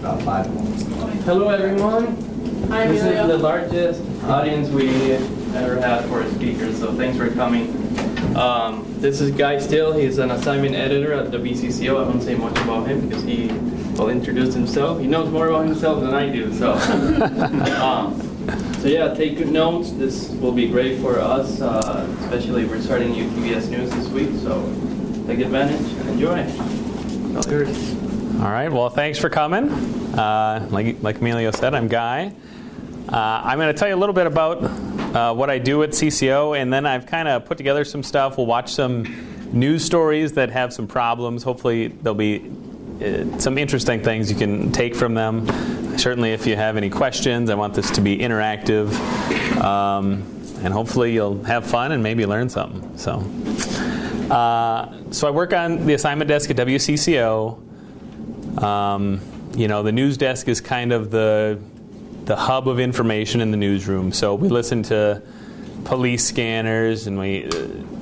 about five of them. Hello, everyone. Hi, This is the largest audience we ever had for a speaker, so thanks for coming. Um, this is Guy Still. He's an assignment editor at the WCCO. I won't say much about him because he will introduce himself. He knows more about himself than I do, so. um, so yeah, take good notes. This will be great for us, uh, especially we're starting new PBS News this week, so take advantage and enjoy. All yours. All right. Well, thanks for coming. Uh, like, like Emilio said, I'm Guy. Uh, I'm going to tell you a little bit about uh, what I do at CCO, and then I've kind of put together some stuff. We'll watch some news stories that have some problems. Hopefully, there'll be uh, some interesting things you can take from them. Certainly, if you have any questions, I want this to be interactive, um, and hopefully, you'll have fun and maybe learn something. So, uh, so I work on the assignment desk at WCCO. Um, you know, the news desk is kind of the the hub of information in the newsroom. So we listen to police scanners, and we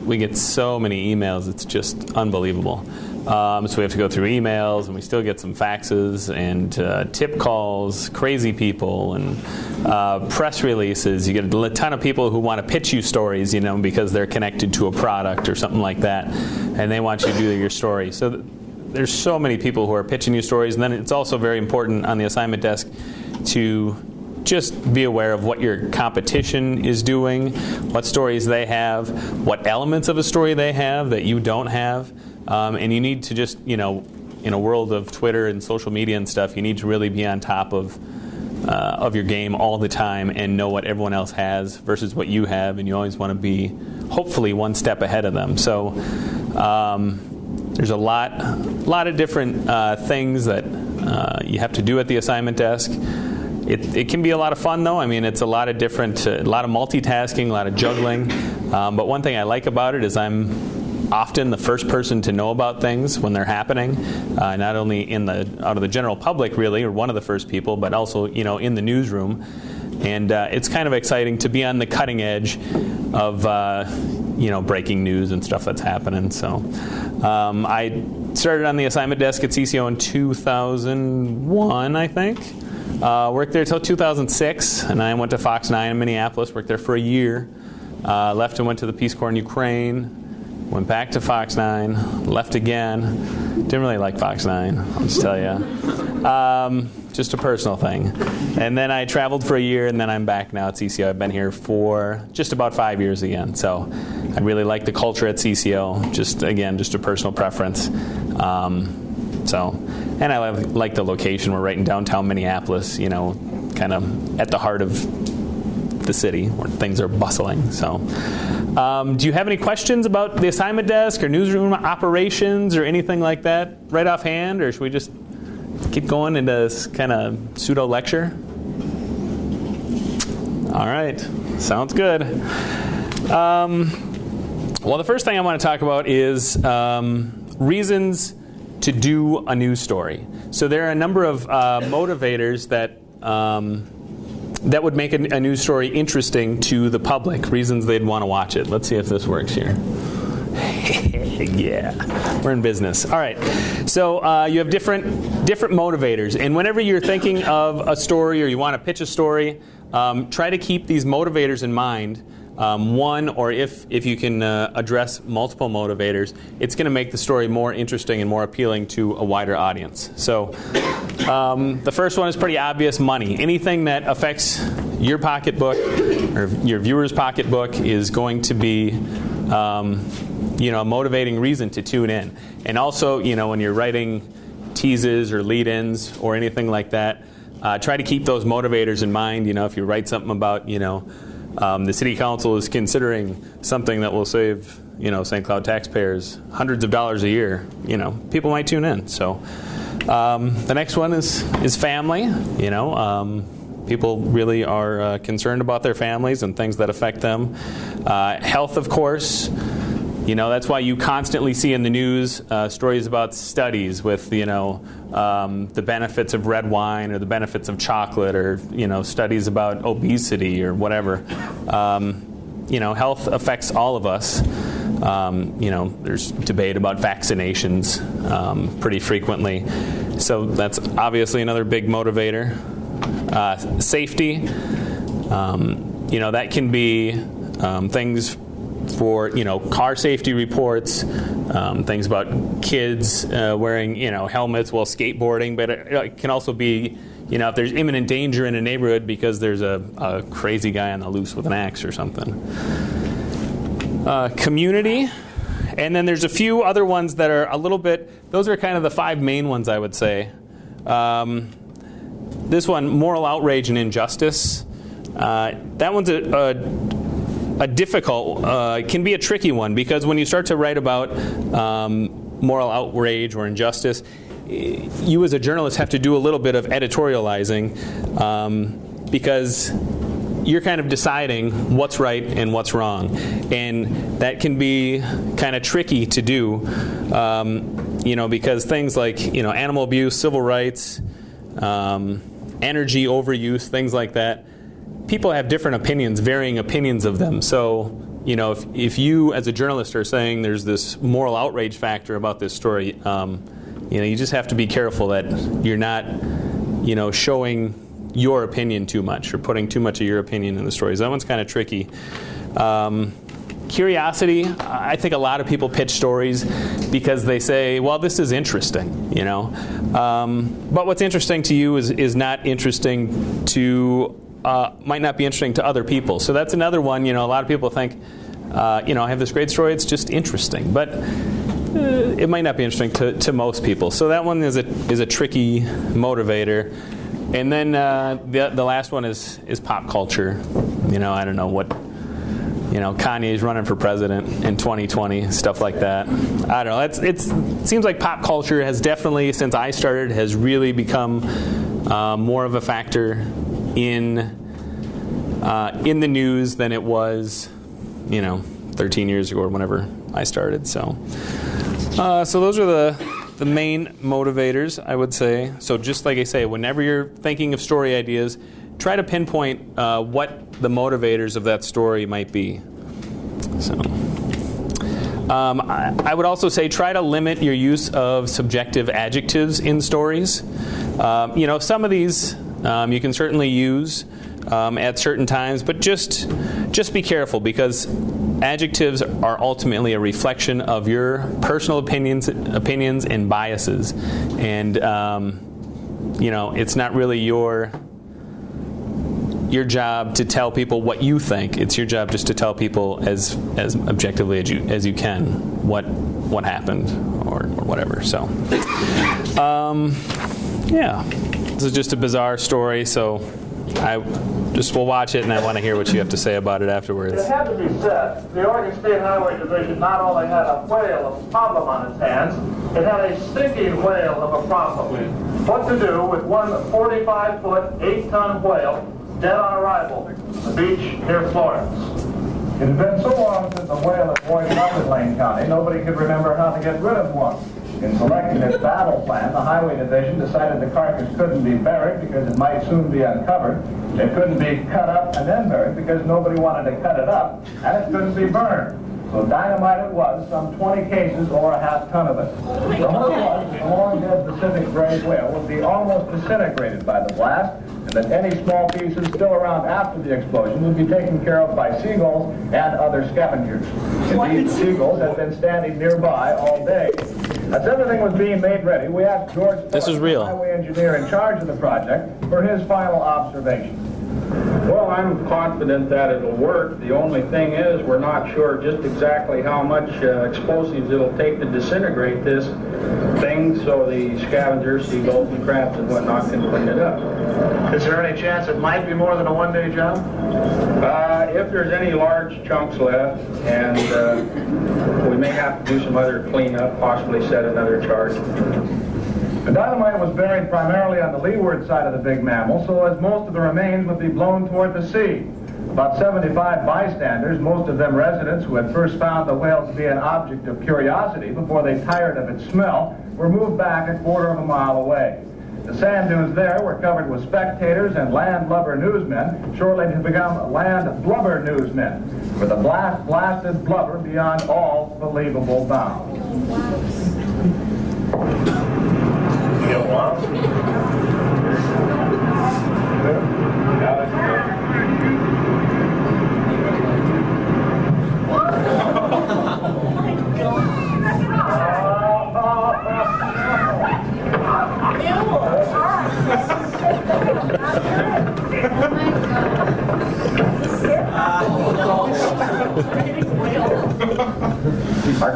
we get so many emails. It's just unbelievable. Um, so we have to go through emails, and we still get some faxes and uh, tip calls, crazy people, and uh, press releases. You get a ton of people who want to pitch you stories, you know, because they're connected to a product or something like that, and they want you to do your story. So. Th- there's so many people who are pitching you stories, and then it's also very important on the assignment desk to just be aware of what your competition is doing, what stories they have, what elements of a story they have that you don't have, um, and you need to just, you know, in a world of Twitter and social media and stuff, you need to really be on top of. Uh, of your game all the time and know what everyone else has versus what you have, and you always want to be hopefully one step ahead of them. So, um, there's a lot, lot of different uh, things that uh, you have to do at the assignment desk. It, it, can be a lot of fun, though. I mean, it's a lot of different, uh, a lot of multitasking, a lot of juggling. Um, but one thing I like about it is I'm often the first person to know about things when they're happening. Uh, not only in the out of the general public, really, or one of the first people, but also you know in the newsroom. And uh, it's kind of exciting to be on the cutting edge of uh, you know breaking news and stuff that's happening. So um, I started on the assignment desk at CCO in 2001, I think. Uh, worked there until 2006, and I went to Fox 9 in Minneapolis. Worked there for a year. Uh, left and went to the Peace Corps in Ukraine. Went back to Fox 9. Left again. Didn't really like Fox 9. I'll just tell you. Just a personal thing. And then I traveled for a year, and then I'm back now at CCO. I've been here for just about five years again. So I really like the culture at CCO. Just again, just a personal preference. Um, so, and I like, the location. We're right in downtown Minneapolis. You know, kind of at the heart of the city where things are bustling. So, um, do you have any questions about the assignment desk or newsroom operations or anything like that right offhand, or should we just keep going into this kind of pseudo lecture? All right, sounds good. Um, well, the first thing I want to talk about is um, reasons to do a news story. So there are a number of uh, motivators that um, that would make a, a news story interesting to the public. Reasons they'd want to watch it. Let's see if this works here. yeah, we're in business. All right. So uh, you have different different motivators, and whenever you're thinking of a story or you want to pitch a story, um, try to keep these motivators in mind. Um, one, or if if you can uh, address multiple motivators, it's going to make the story more interesting and more appealing to a wider audience. So, um, the first one is pretty obvious: money. Anything that affects your pocketbook or your viewer's pocketbook is going to be um, you know, a motivating reason to tune in. And also, you know, when you're writing teases or lead-ins or anything like that, uh, try to keep those motivators in mind. You know, if you write something about, you know, um, the city council is considering something that will save, you know, St. Cloud taxpayers hundreds of dollars a year, you know, people might tune in. So um, the next one is is family. You know. Um, People really are uh, concerned about their families and things that affect them. Uh, health, of course, you know, that's why you constantly see in the news uh, stories about studies with, you know, um, the benefits of red wine or the benefits of chocolate or, you know, studies about obesity or whatever. Um, you know, health affects all of us. Um, you know, there's debate about vaccinations um, pretty frequently. So that's obviously another big motivator. Uh, safety, um, you know, that can be um, things for you know car safety reports, um, things about kids uh, wearing you know helmets while skateboarding, but it, it, can also be you know if there's imminent danger in a neighborhood because there's a, a crazy guy on the loose with an axe or something. Uh, community. And then there's a few other ones that are a little bit, those are kind of the five main ones, I would say. Um, this one, moral outrage and injustice. Uh, that one's a, a, a difficult, uh, can be a tricky one because when you start to write about um, moral outrage or injustice, you as a journalist have to do a little bit of editorializing um, because you're kind of deciding what's right and what's wrong. And that can be kind of tricky to do, um, you know, because things like, you know, animal abuse, civil rights, um, energy overuse, things like that, people have different opinions, varying opinions of them. So, you know, if, if you as a journalist are saying there's this moral outrage factor about this story, um, you know, you just have to be careful that you're not, you know, showing your opinion too much or putting too much of your opinion in the stories. That one's kind of tricky. Um, curiosity i think a lot of people pitch stories because they say well this is interesting you know um, but what's interesting to you is, is not interesting to uh, might not be interesting to other people so that's another one you know a lot of people think uh, you know i have this great story it's just interesting but uh, it might not be interesting to, to most people so that one is a, is a tricky motivator and then uh, the, the last one is, is pop culture. You know, I don't know what, you know, Kanye's running for president in 2020, stuff like that. I don't know. It's, it's, it seems like pop culture has definitely, since I started, has really become uh, more of a factor in, uh, in the news than it was, you know, 13 years ago or whenever I started. So, uh, so those are the the main motivators, I would say. So, just like I say, whenever you're thinking of story ideas, try to pinpoint uh, what the motivators of that story might be. So, um, I, I, would also say try to limit your use of subjective adjectives in stories. Um, you know, some of these um, you can certainly use um, at certain times, but just just be careful because adjectives are ultimately a reflection of your personal opinions, opinions and biases, and um, you know it's not really your your job to tell people what you think. It's your job just to tell people as as objectively as you as you can what what happened or, or whatever. So, um, yeah, this is just a bizarre story. So I just will watch it, and I want to hear what you have to say about it afterwards. It had to be said, the Oregon State Highway Division not only had a whale of a problem on its hands, it had a stinking whale of a problem. What to do with one 45-foot, 8-ton whale dead on arrival on the beach near Florence? It had been so long since a whale had voyaged up in Lane County, nobody could remember how to get rid of one. In selecting its battle plan, the Highway Division decided the carcass couldn't be buried because it might soon be uncovered. It couldn't be cut up and then buried because nobody wanted to cut it up, and it couldn't be burned. So dynamite it was, some 20 cases or a half ton of it. The hope was the long-dead Pacific gray whale would be almost disintegrated by the blast, and that any small pieces still around after the explosion would be taken care of by seagulls and other scavengers. Indeed, seagulls had been standing nearby all day. As everything was being made ready, we asked George this is real. the highway engineer in charge of the project, for his final observation. Well, I'm confident that it'll work. The only thing is we're not sure just exactly how much uh, explosives it'll take to disintegrate this thing so the scavengers, seagulls and crabs and whatnot can clean it up. Is there any chance it might be more than a one-day job? Uh, if there's any large chunks left, and uh, we may have to do some other cleanup, possibly set another charge. The dynamite was buried primarily on the leeward side of the big mammal, so as most of the remains would be blown toward the sea. About 75 bystanders, most of them residents who had first found the whale to be an object of curiosity before they tired of its smell, were moved back a quarter of a mile away. The sand dunes there were covered with spectators and landlubber newsmen, shortly to become land blubber newsmen, with the blast blasted blubber beyond all believable bounds. You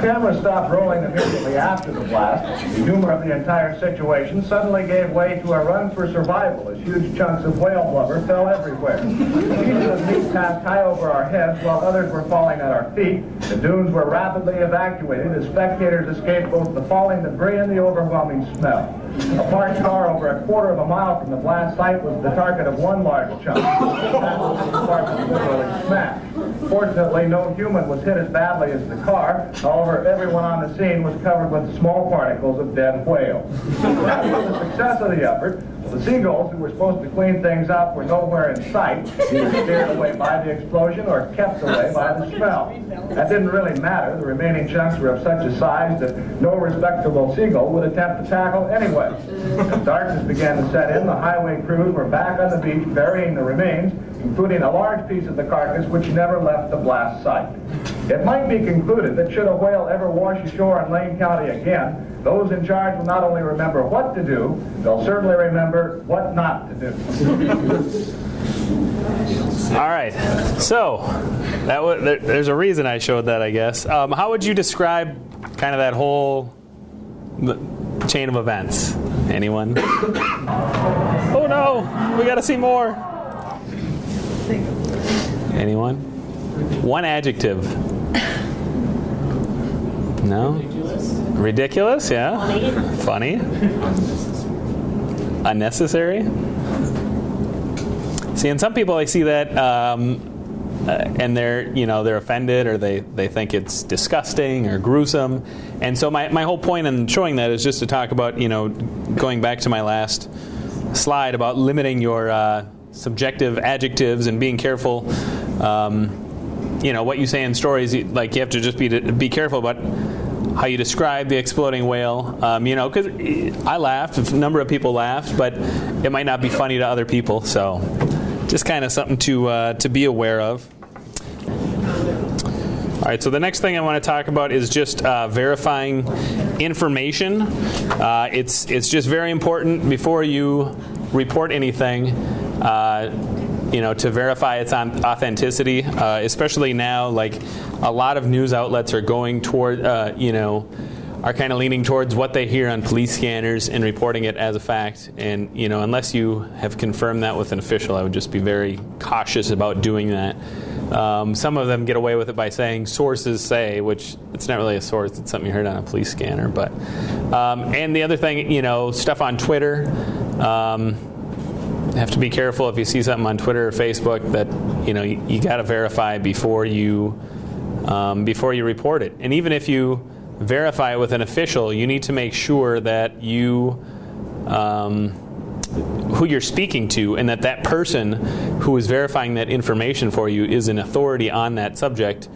camera stopped rolling immediately after the blast. The humor of the entire situation suddenly gave way to a run for survival as huge chunks of whale blubber fell everywhere. Pieces of meat passed high over our heads while others were falling at our feet. The dunes were rapidly evacuated as spectators escaped both the falling debris and the overwhelming smell. A parked car over a quarter of a mile from the blast site was the target of one large chunk. That was the compartment literally smashed. Fortunately, no human was hit as badly as the car. However, everyone on the scene was covered with small particles of dead whale. After the success of the effort, the seagulls who were supposed to clean things up were nowhere in sight, either scared away by the explosion or kept away by the smell. That didn't really matter. The remaining chunks were of such a size that no respectable seagull would attempt to tackle anyway. As darkness began to set in, the highway crews were back on the beach burying the remains, including a large piece of the carcass which never left the blast site. It might be concluded that should a whale ever wash ashore in Lane County again, those in charge will not only remember what to do, they'll certainly remember what not to do. All right. So that w- there, there's a reason I showed that, I guess. Um, how would you describe kind of that whole chain of events? Anyone? oh no, we got to see more. Anyone? One adjective. No. Ridiculous. Yeah. Funny. Unnecessary. See, and some people I see that, um, uh, and they're you know they're offended or they they think it's disgusting or gruesome, and so my my whole point in showing that is just to talk about you know going back to my last slide about limiting your uh, subjective adjectives and being careful. Um, you know what you say in stories, like you have to just be be careful about how you describe the exploding whale. Um, you know, because I laughed, a number of people laughed, but it might not be funny to other people. So, just kind of something to uh, to be aware of. All right, so the next thing I want to talk about is just uh, verifying information. Uh, it's it's just very important before you report anything. Uh, you know, to verify its authenticity, uh, especially now, like a lot of news outlets are going toward, uh, you know, are kind of leaning towards what they hear on police scanners and reporting it as a fact. And you know, unless you have confirmed that with an official, I would just be very cautious about doing that. Um, some of them get away with it by saying sources say, which it's not really a source; it's something you heard on a police scanner. But um, and the other thing, you know, stuff on Twitter. Um, have to be careful if you see something on Twitter or Facebook that you know you, you got to verify before you um, before you report it. And even if you verify it with an official, you need to make sure that you um, who you're speaking to and that that person who is verifying that information for you is an authority on that subject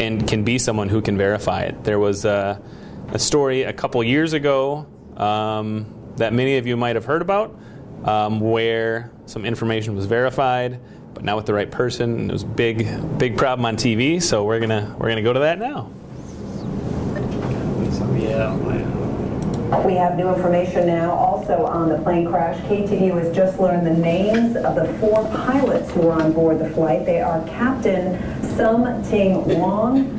and can be someone who can verify it. There was a, a story a couple years ago um, that many of you might have heard about um, where some information was verified, but not with the right person. And it was a big, big problem on TV. So we're gonna we're gonna go to that now. We have new information now also on the plane crash. KTVU has just learned the names of the four pilots who were on board the flight. They are Captain Sum Ting Wong,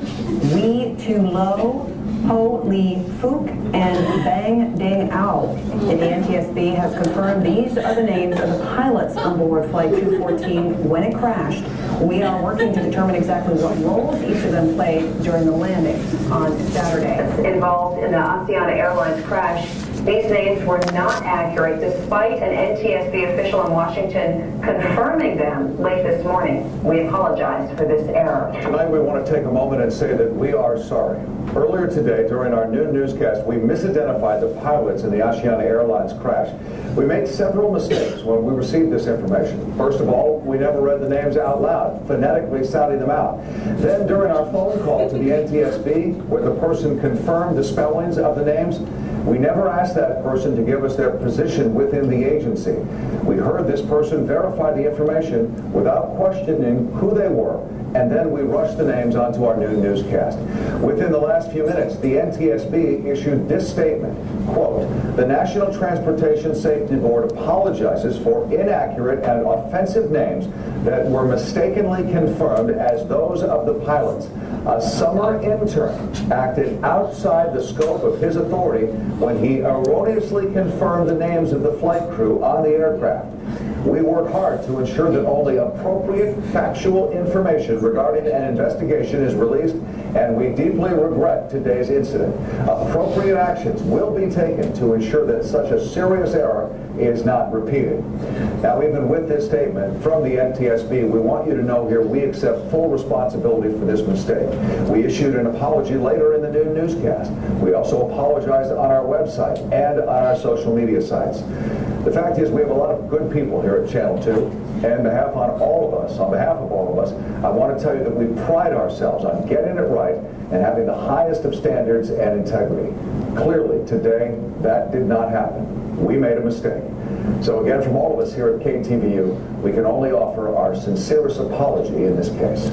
Wee Tu Lo, Ho Lee Fook, and Bang Ding Ow. And the NTSB has confirmed these are the names of the pilots on board Flight 214 when it crashed. We are working to determine exactly what roles each of them played during the landing on Saturday. Involved in the Asiana Airlines crash These names were not accurate despite an NTSB official in Washington confirming them late this morning. We apologize for this error. Tonight, we want to take a moment and say that we are sorry. Earlier today, during our noon newscast, we misidentified the pilots in the Asiana Airlines crash. We made several mistakes when we received this information. First of all, we never read the names out loud, phonetically sounding them out. Then, during our phone call to the NTSB, where the person confirmed the spellings of the names, we never asked that person to give us their position within the agency. We heard this person verify the information without questioning who they were, and then we rushed the names onto our new newscast. Within the last few minutes, the NTSB issued this statement, quote, the National Transportation Safety Board apologizes for inaccurate and offensive names that were mistakenly confirmed as those of the pilots. A summer intern acted outside the scope of his authority when he erroneously confirmed the names of the flight crew on the aircraft. We work hard to ensure that only appropriate factual information regarding an investigation is released, and we deeply regret today's incident. Appropriate actions will be taken to ensure that such a serious error is not repeated. Now, even with this statement from the NTSB, we want you to know here we accept full responsibility for this mistake. We issued an apology later in the new newscast. We also apologized on our website and on our social media sites. The fact is we have a lot of good people here at Channel 2, and behalf on all of us, on behalf of all of us, I want to tell you that we pride ourselves on getting it right and having the highest of standards and integrity. Clearly, today, that did not happen. We made a mistake. So again, from all of us here at KTVU, we can only offer our sincerest apology in this case.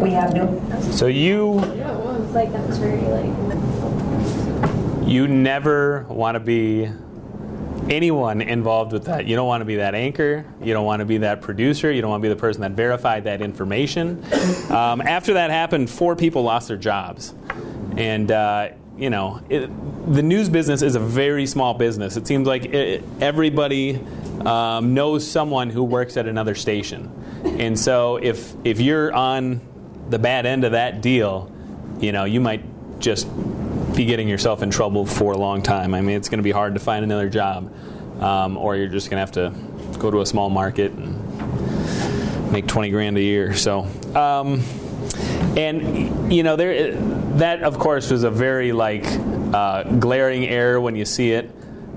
We have no So you Yeah, it was like that was very like. you never want to be anyone involved with that. You don't want to be that anchor. You don't want to be that producer. You don't want to be the person that verified that information. Um, after that happened, four people lost their jobs, and uh, you know it, the news business is a very small business. It seems like it, everybody um, knows someone who works at another station, and so if if you're on the bad end of that deal, you know you might just be getting yourself in trouble for a long time. I mean, it's going to be hard to find another job, um, or you're just going to have to go to a small market and make 20 grand a year. So, um, and you know, there that of course was a very like uh, glaring error when you see it.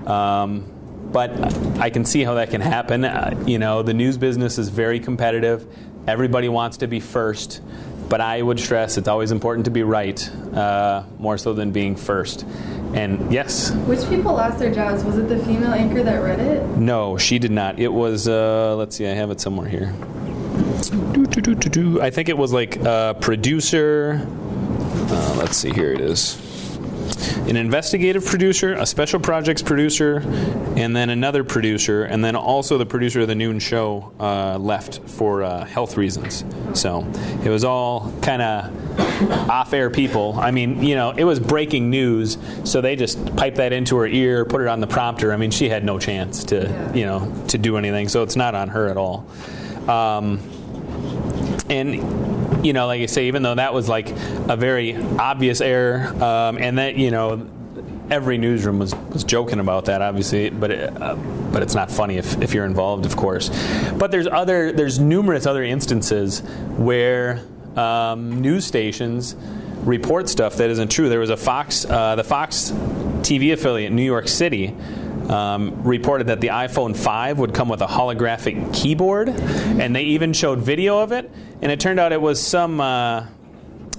Um, but I can see how that can happen. Uh, you know, the news business is very competitive. Everybody wants to be first. But I would stress it's always important to be right, uh, more so than being first. And yes, Which people lost their jobs? Was it the female anchor that read it? no, she did not. It was, uh, let's see, I have it somewhere here. I think it was like a producer. Uh, let's see, here it is. An investigative producer, a special projects producer, and then another producer, and then also the producer of the noon show uh, left for uh, health reasons. So it was all kind of off air people. I mean, you know, it was breaking news, so they just piped that into her ear, put it on the prompter. I mean, she had no chance to, you know, to do anything, so it's not on her at all. Um, and you know, like I say, even though that was like a very obvious error, um, and that you know, every newsroom was, was joking about that, obviously, but it, uh, but it's not funny if, if you're involved, of course. But there's other there's numerous other instances where um, news stations report stuff that isn't true. There was a Fox, uh, the Fox TV affiliate in New York City. Um, reported that the iPhone 5 would come with a holographic keyboard, and they even showed video of it. And it turned out it was some uh,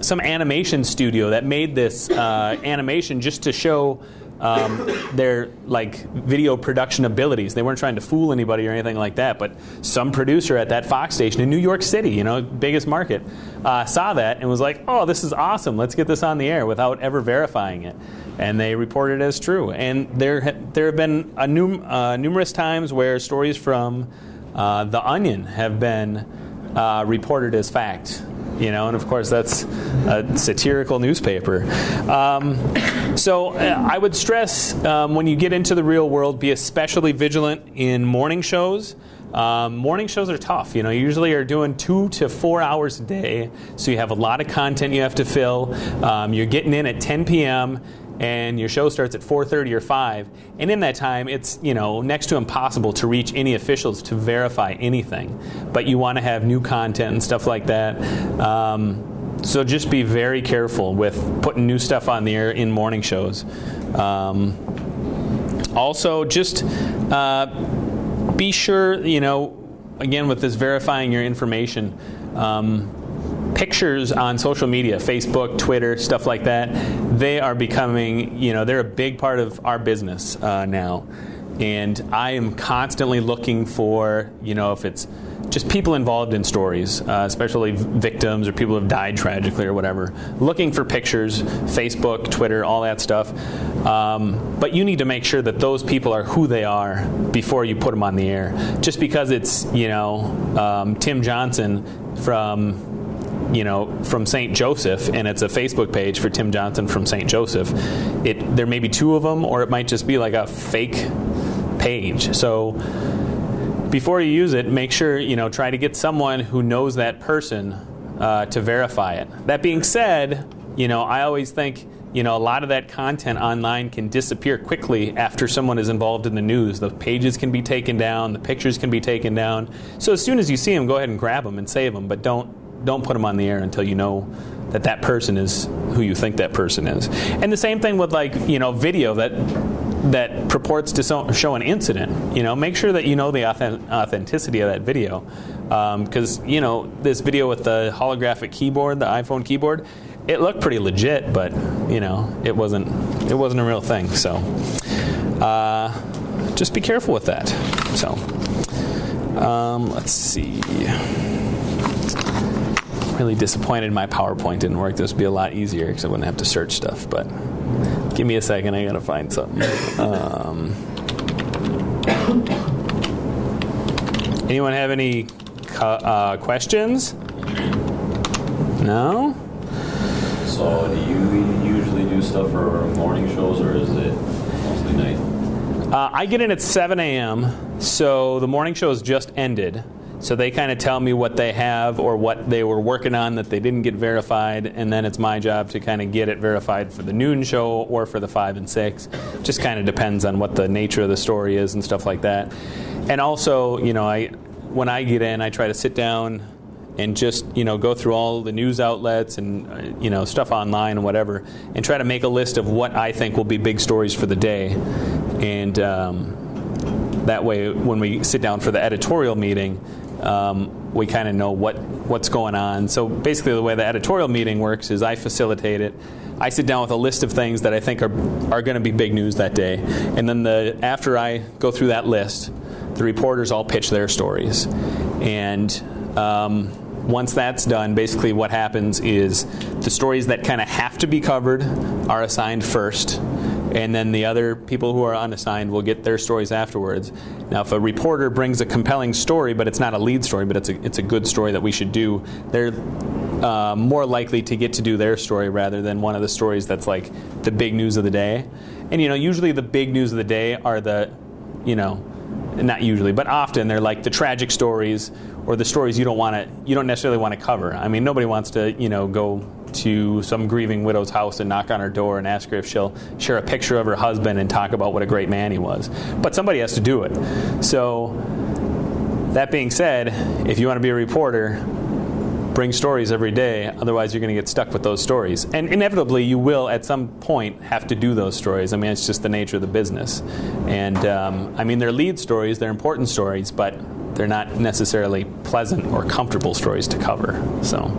some animation studio that made this uh, animation just to show um, their like video production abilities. They weren't trying to fool anybody or anything like that. But some producer at that Fox station in New York City, you know, biggest market, uh, saw that and was like, "Oh, this is awesome! Let's get this on the air," without ever verifying it. And they reported it as true. And there, ha- there have been a num- uh, numerous times where stories from uh, The Onion have been uh, reported as fact you know, and of course that's a satirical newspaper. Um, so uh, I would stress um, when you get into the real world, be especially vigilant in morning shows. Um, morning shows are tough. You know, you usually are doing two to four hours a day, so you have a lot of content you have to fill. Um, you're getting in at 10 p.m. and your show starts at 4:30 or 5, and in that time it's you know next to impossible to reach any officials to verify anything, but you want to have new content and stuff like that. Um, so just be very careful with putting new stuff on the air in morning shows. Um, also, just uh, be sure you know again with this verifying your information. Um, pictures on social media, Facebook, Twitter, stuff like that, they are becoming, you know, they're a big part of our business uh, now. And I am constantly looking for, you know, if it's just people involved in stories, uh, especially victims or people who have died tragically or whatever, looking for pictures, Facebook, Twitter, all that stuff. Um, but you need to make sure that those people are who they are before you put them on the air. Just because it's, you know, um, Tim Johnson from you know, from St. Joseph, and it's a Facebook page for Tim Johnson from St. Joseph. It there may be two of them, or it might just be like a fake page. So before you use it, make sure you know try to get someone who knows that person uh, to verify it. That being said, you know I always think you know a lot of that content online can disappear quickly after someone is involved in the news. The pages can be taken down, the pictures can be taken down. So as soon as you see them, go ahead and grab them and save them, but don't don't put them on the air until you know that that person is who you think that person is. And the same thing with like you know video that that purports to so, show an incident. You know, make sure that you know the authenticity of that video, because um, you know this video with the holographic keyboard, the iPhone keyboard, it looked pretty legit, but you know it wasn't it wasn't a real thing. So uh, just be careful with that. So um, let's see really disappointed my PowerPoint didn't work. This would be a lot easier because I wouldn't have to search stuff. But give me a second. I gotta find something. Um, anyone have any uh, questions? No. So, do you usually do stuff for morning shows, or is it mostly night? Uh, I get in at 7 a.m. So the morning show has just ended. So they kind of tell me what they have or what they were working on that they didn't get verified, and then it's my job to kind of get it verified for the noon show or for the five and six. Just kind of depends on what the nature of the story is and stuff like that. And also, you know, I when I get in, I try to sit down and just you know go through all the news outlets and uh, you know stuff online and whatever, and try to make a list of what I think will be big stories for the day, and. Um, that way, when we sit down for the editorial meeting, um, we kind of know what what's going on. So basically, the way the editorial meeting works is I facilitate it. I sit down with a list of things that I think are are going to be big news that day, and then the after I go through that list, the reporters all pitch their stories, and. Um, once that's done, basically what happens is the stories that kind of have to be covered are assigned first, and then the other people who are unassigned will get their stories afterwards. Now, if a reporter brings a compelling story, but it's not a lead story, but it's a, it's a good story that we should do, they're uh, more likely to get to do their story rather than one of the stories that's like the big news of the day. And, you know, usually the big news of the day are the, you know, not usually, but often they're like the tragic stories or the stories you don't want to, you don't necessarily want to cover. I mean, nobody wants to, you know, go to some grieving widow's house and knock on her door and ask her if she'll share a picture of her husband and talk about what a great man he was. But somebody has to do it. So, that being said, if you want to be a reporter, bring stories every day, otherwise, you're going to get stuck with those stories. And inevitably, you will at some point have to do those stories. I mean, it's just the nature of the business. And um, I mean, they're lead stories, they're important stories, but they're not necessarily pleasant or comfortable stories to cover. So.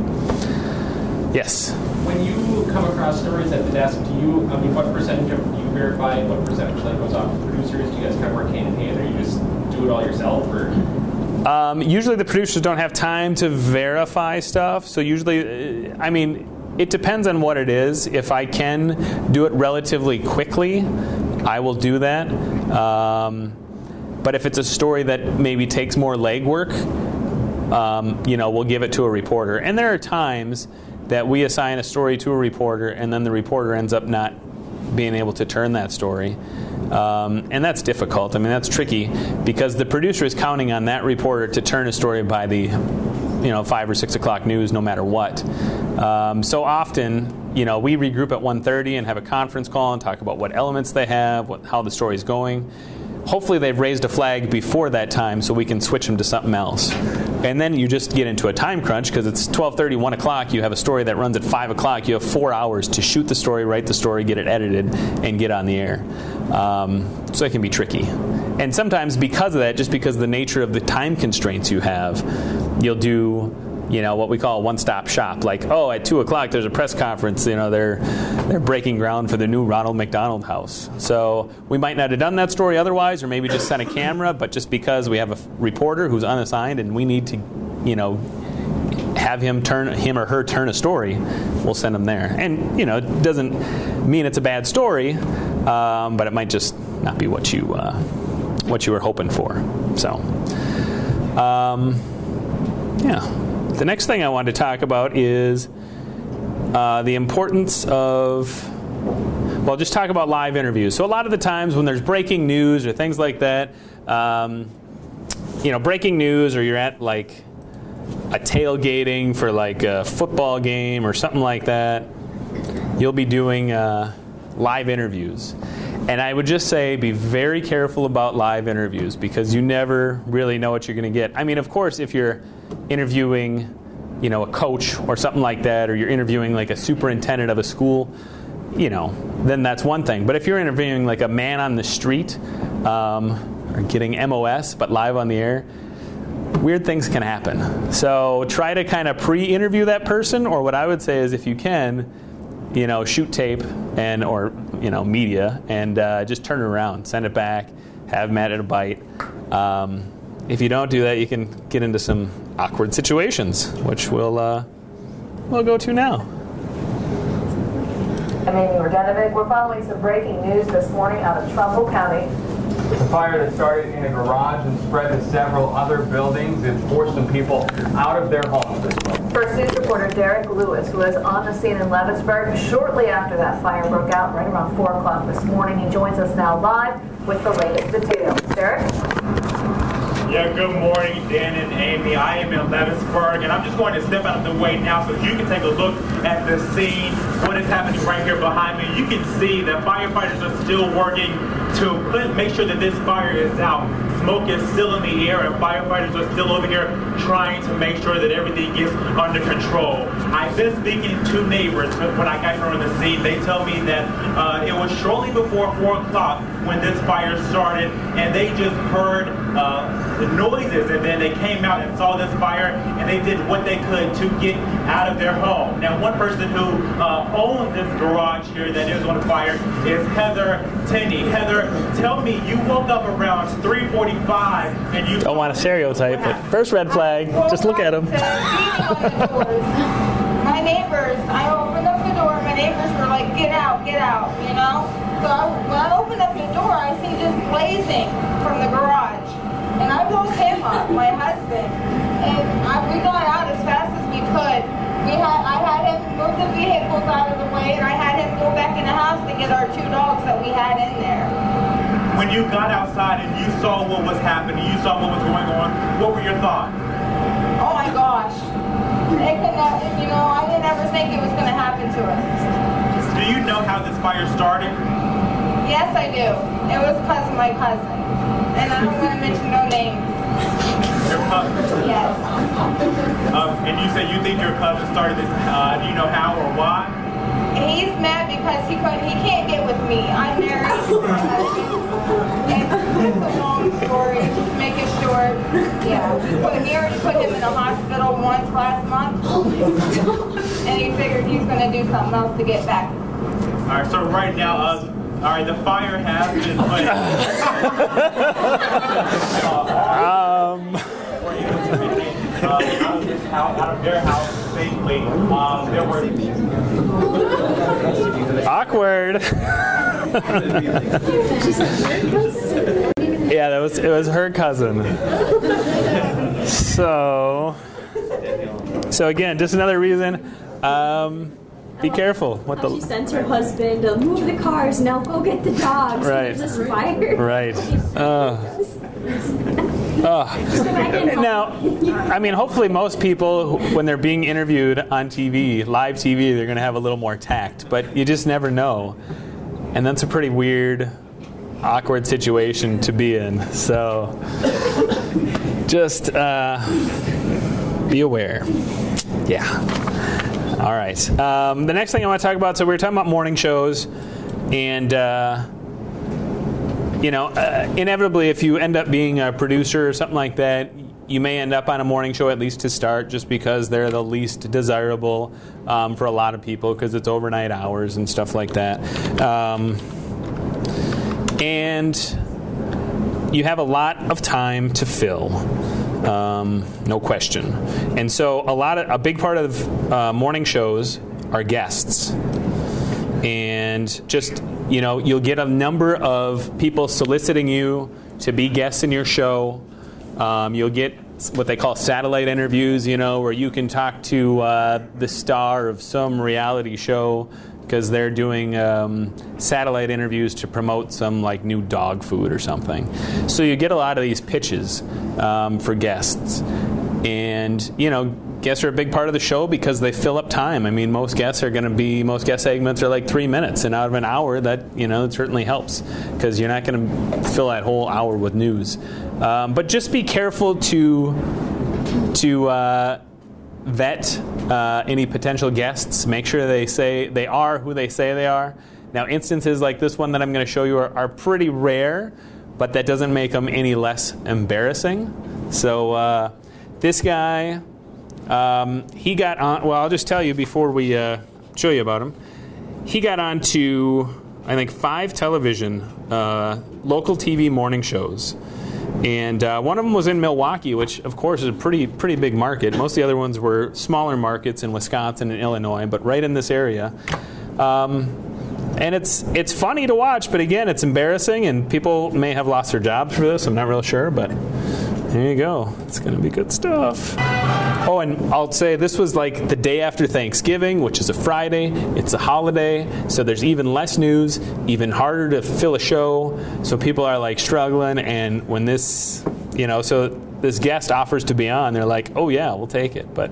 Yes. When you come across stories at the desk, do you, I mean, what percentage of you verify what percentage like goes off to producers? Do you guys kind of work hand in hand or you just do it all yourself or? Um, usually the producers don't have time to verify stuff. So usually, uh, I mean, it depends on what it is. If I can do it relatively quickly, I will do that. Um, but if it's a story that maybe takes more legwork, um, you know, we'll give it to a reporter. And there are times that we assign a story to a reporter and then the reporter ends up not being able to turn that story. Um, and that's difficult. I mean, that's tricky because the producer is counting on that reporter to turn a story by the, you know, five or six o'clock news, no matter what. Um, so often, you know, we regroup at 1:30 and have a conference call and talk about what elements they have, what, how the story is going. Hopefully, they've raised a flag before that time, so we can switch them to something else. And then you just get into a time crunch because it's 12:30, 1 o'clock. You have a story that runs at 5 o'clock. You have four hours to shoot the story, write the story, get it edited, and get on the air. Um, so it can be tricky. And sometimes, because of that, just because of the nature of the time constraints you have, you'll do you know what we call a one-stop shop. Like, oh, at two o'clock there's a press conference. You know, they're they're breaking ground for the new Ronald McDonald House. So we might not have done that story otherwise, or maybe just sent a camera. But just because we have a reporter who's unassigned and we need to, you know, have him turn him or her turn a story, we'll send them there. And you know, it doesn't mean it's a bad story, um, but it might just not be what you uh, what you were hoping for. So, um, yeah. The next thing I want to talk about is uh, the importance of well, just talk about live interviews. So a lot of the times when there's breaking news or things like that, um, you know, breaking news, or you're at like a tailgating for like a football game or something like that, you'll be doing uh, live interviews. And I would just say be very careful about live interviews because you never really know what you're going to get. I mean, of course, if you're interviewing, you know, a coach or something like that, or you're interviewing like a superintendent of a school, you know, then that's one thing. But if you're interviewing like a man on the street, um, or getting MOS but live on the air, weird things can happen. So try to kind of pre-interview that person, or what I would say is, if you can, you know, shoot tape and or you know media and uh, just turn it around, send it back, have Matt at a bite. Um, if you don't do that, you can get into some awkward situations, which we'll uh, we'll go to now. I'm Amy Ordenovic. We're following some breaking news this morning out of Trumbull County. The fire that started in a garage and spread to several other buildings. It forced some people out of their homes this morning. First News reporter Derek Lewis, who was on the scene in Leavittsburg shortly after that fire broke out, right around 4 o'clock this morning. He joins us now live with the latest details. Derek? Yeah, good morning, Dan and Amy. I am in Leavittsburg, and I'm just going to step out of the way now so you can take a look at the scene, what is happening right here behind me. You can see that firefighters are still working to make sure that this fire is out. Smoke is still in the air, and firefighters are still over here trying to make sure that everything gets under control. I've been speaking to neighbors when I got here on the scene. They tell me that uh, it was shortly before 4 o'clock when this fire started, and they just heard uh, the noises, and then they came out and saw this fire, and they did what they could to get out of their home. Now, one person who uh, owns this garage here that is on fire is Heather Tenney. Heather, tell me, you woke up around 3:45, and you don't want to stereotype, but first red flag. Just look at them. my neighbors, I opened up the door. My neighbors were like, "Get out, get out," you know. So I, when I opened up the door, I see just blazing from the garage. And I woke him up, my husband. And I, we got out as fast as we could. We had, I had him move the vehicles out of the way, and I had him go back in the house to get our two dogs that we had in there. When you got outside and you saw what was happening, you saw what was going on, what were your thoughts? Oh my gosh. It could not, you know, I didn't ever think it was going to happen to us. Do you know how this fire started? Yes, I do. It was because of my cousin. And I don't want to mention no names. Your cousin? Yes. Um, and you said you think your cousin started this. Uh, do you know how or why? He's mad because he couldn't, he can't get with me. I'm married. And it's a long story, just make it short. Yeah, we put, he already put him in the hospital once last month. And he figured he's going to do something else to get back. All right, so right now, uh, all right, the fire has been put. um. Out of house, out of their house safely. Um, there were awkward. yeah, that was it was her cousin. So, so again, just another reason. Um, be careful. What the? She sends her husband to move the cars. Now go get the dogs. Right. There's this fire. Right. Uh, Ugh. Now, I mean, hopefully, most people, when they're being interviewed on TV, live TV, they're going to have a little more tact, but you just never know. And that's a pretty weird, awkward situation to be in. So, just uh, be aware. Yeah. All right. Um, the next thing I want to talk about so, we were talking about morning shows, and. Uh, you know, uh, inevitably, if you end up being a producer or something like that, you may end up on a morning show at least to start, just because they're the least desirable um, for a lot of people because it's overnight hours and stuff like that. Um, and you have a lot of time to fill. Um, no question. And so, a lot of a big part of uh, morning shows are guests and just you know you'll get a number of people soliciting you to be guests in your show um, you'll get what they call satellite interviews you know where you can talk to uh, the star of some reality show because they're doing um, satellite interviews to promote some like new dog food or something. So you get a lot of these pitches um, for guests. And you know guests are a big part of the show because they fill up time. I mean most guests are going to be most guest segments are like three minutes. And out of an hour that you know it certainly helps because you're not going to fill that whole hour with news. Um, but just be careful to to uh, vet uh, any potential guests make sure they say they are who they say they are now instances like this one that i'm going to show you are, are pretty rare but that doesn't make them any less embarrassing so uh, this guy um, he got on. Well, I'll just tell you before we uh, show you about him. He got on to I think five television uh, local TV morning shows, and uh, one of them was in Milwaukee, which of course is a pretty pretty big market. Most of the other ones were smaller markets in Wisconsin and Illinois, but right in this area. Um, and it's it's funny to watch, but again, it's embarrassing, and people may have lost their jobs for this. I'm not real sure, but there you go. It's going to be good stuff. Oh, and I'll say this was like the day after Thanksgiving, which is a Friday. It's a holiday, so there's even less news, even harder to fill a show. So people are like struggling, and when this, you know, so this guest offers to be on, they're like, oh yeah, we'll take it. But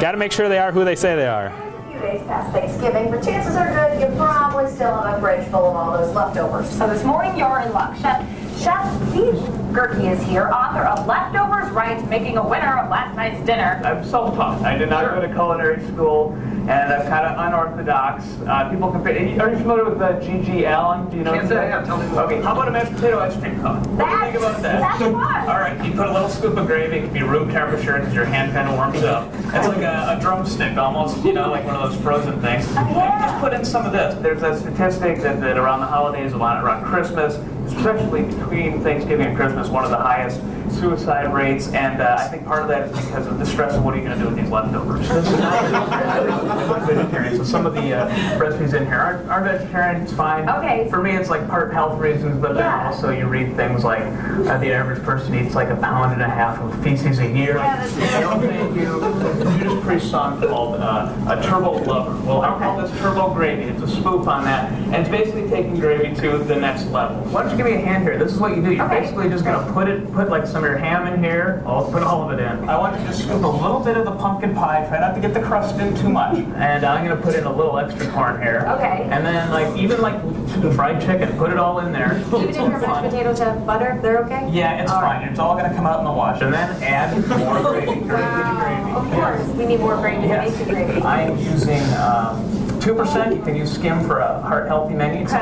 got to make sure they are who they say they are. A few days past Thanksgiving, but chances are good you probably still have a fridge full of all those leftovers. So this morning you're in luck. Chef, Chef Steve Guerke is here, author of Leftovers Right, making a winner of last night's dinner. I'm self-taught. I did not go to culinary school, and I'm kind of unorthodox. Uh, people compare. Are you familiar with uh, G.G. Allin? Do you know? Can't say I am. Tell me. Okay. How about a mashed potato ice cream cone? What do you think about that? That's fun. All right. You put a little scoop of gravy. It can be room temperature because your hand kind of warms up. It's like a, a drumstick almost. You know, like one of those frozen things. Oh, yeah. Just put in some of this. There's that statistic that, that around the holidays, around around Christmas, especially between Thanksgiving and Christmas, one of the highest suicide rates, and uh, I think part of that is because of the stress of what are you going to do with these leftovers. So some of the uh, recipes in here are, are vegetarian. It's fine. Okay. For me, it's like part health reasons, but then also you read things like uh, the average person eats like a pound and a half of feces a year. Yeah, that's good. I don't think you. You just preached a song called uh, a turbo lover. Well, I call this turbo gravy. It's a spoof on that, and it's basically taking gravy to the next level. Why don't you give me a hand here? This is what you do. You're Okay. basically just gonna put it, put like some of your ham in here. I'll put all of it in. I want you to just scoop a little bit of the pumpkin pie. Try not to get the crust in too much. And I'm gonna put in a little extra corn here. Okay. And then like even like fried chicken, put it all in there. Even if your mashed potatoes have butter, they're okay? Yeah, it's All fine. right. It's all gonna come out in the wash. And then add more gravy. Wow. Of course, we need more gravy. Yes. Basic gravy. I'm using um, 2%. You can use skim for a heart-healthy menu. Okay.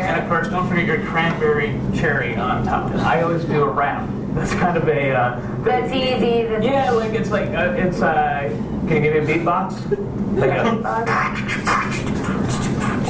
And of course, don't forget your cranberry cherry on top. I always do a wrap. That's kind of a. Uh, That's easy. That's yeah, like it's like uh, it's. Uh, can you give me a beatbox? Like a,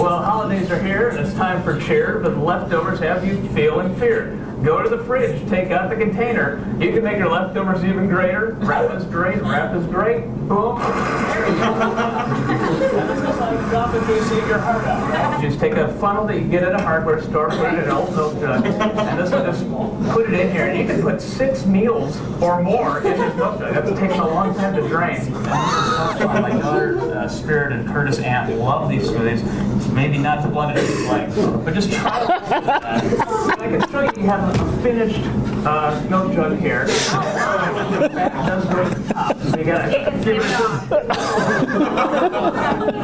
well, holidays are here, and it's time for cheer. But the leftovers have you feeling fear. Go to the fridge, take out the container. You can make your leftovers even greater. Wrap is great. Wrap is great. Boom. There you go. And this is like dropping your heart out. Right? Just take a funnel that you get at a hardware store, put it in an old milk jug, and this will just put it in here. And you can put six meals or more in this milk jug. That's taking a long time to drain. And this is so fun. My daughter, uh, Spirit and Curtis Ant love these smoothies. Maybe not the blended like, but just try it. I can show you. You have a finished uh, milk jug here. That does go the top. So you gotta give it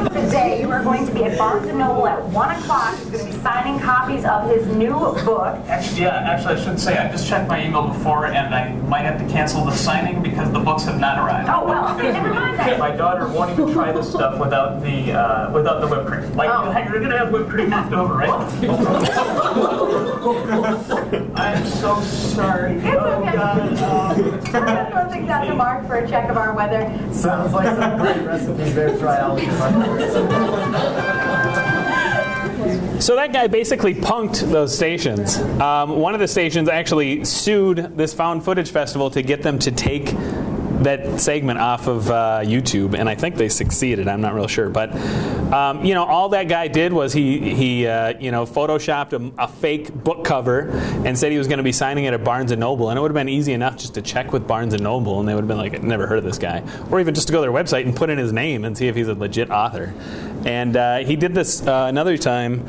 Today, you are going to be at Barnes & Noble at 1 o'clock. He's going to be signing copies of his new book. Actually, yeah, actually, I should say I just checked my email before, and I might have to cancel the signing because the books have not arrived. Oh, well, okay, never mind then. My daughter won't even try this stuff without the uh, without the whipped cream. Like, Oh. you're gonna have whipped cream left over, right? I'm so sorry. It's Oh, okay. God. Oh. Let's Dr. Mark for a check of our weather. Sounds like some great recipes there. Try. So that guy basically punked those stations. Um, one of the stations actually sued this found footage festival to get them to take that segment off of uh, YouTube, and I think they succeeded. I'm not real sure, but um, you know, all that guy did was he he uh, you know photoshopped a, a fake book cover and said he was going to be signing it at Barnes and Noble, and it would have been easy enough just to check with Barnes and Noble, and they would have been like, "Never heard of this guy," or even just to go to their website and put in his name and see if he's a legit author. And uh, he did this uh, another time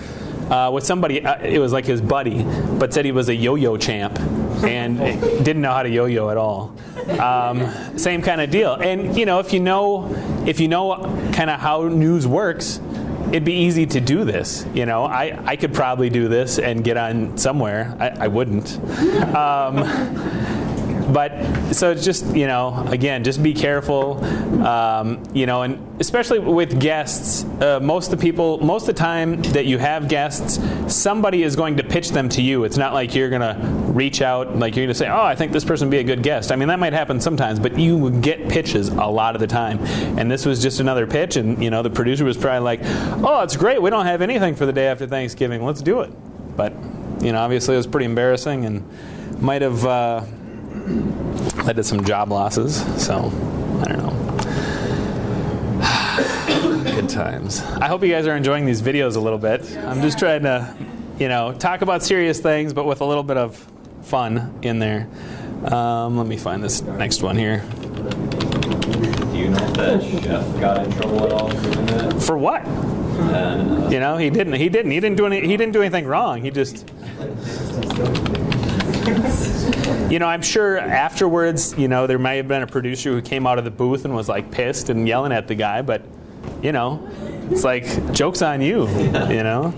uh, with somebody. Uh, it was like his buddy, but said he was a yo-yo champ and didn't know how to yo-yo at all. Um, same kind of deal. And you know, if you know, if you know kind of how news works, it'd be easy to do this. You know, I, I could probably do this and get on somewhere. I, I wouldn't. Um, but so it's just you know again just be careful um, you know and especially with guests uh, most of the people most of the time that you have guests somebody is going to pitch them to you. It's not like you're going to reach out like you're going to say oh i think this person would be a good guest. I mean that might happen sometimes but you get pitches a lot of the time. And this was just another pitch and you know the producer was probably like oh it's great. We don't have anything for the day after thanksgiving. Let's do it. But you know obviously it was pretty embarrassing and might have uh, led to some job losses. So I don't know. Good times. I hope you guys are enjoying these videos a little bit. I'm just trying to, you know, talk about serious things, but with a little bit of fun in there. Um, let me find this next one here. Do you know if that chef got in trouble at all for doing that? For what? Uh, You know, he didn't. He didn't. He didn't do any. He didn't do anything wrong. He just. You know, I'm sure afterwards, you know, there might have been a producer who came out of the booth and was like pissed and yelling at the guy, but, you know, it's like, joke's on you, you know?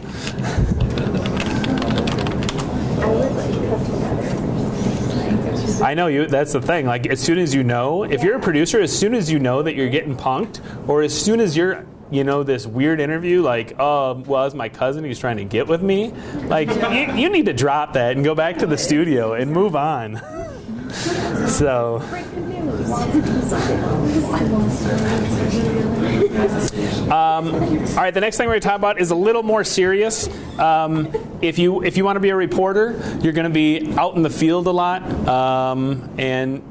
I know you. That's the thing. Like, as soon as you know, if you're a producer, as soon as you know that you're getting punked, or as soon as you're, you know, this weird interview, like, oh, well, it's my cousin who's trying to get with me, like, you, you need to drop that and go back to the studio and move on. so. Um, all right, the next thing we're going to talk about is a little more serious. Um, if you if you want to be a reporter, you're going to be out in the field a lot, um, and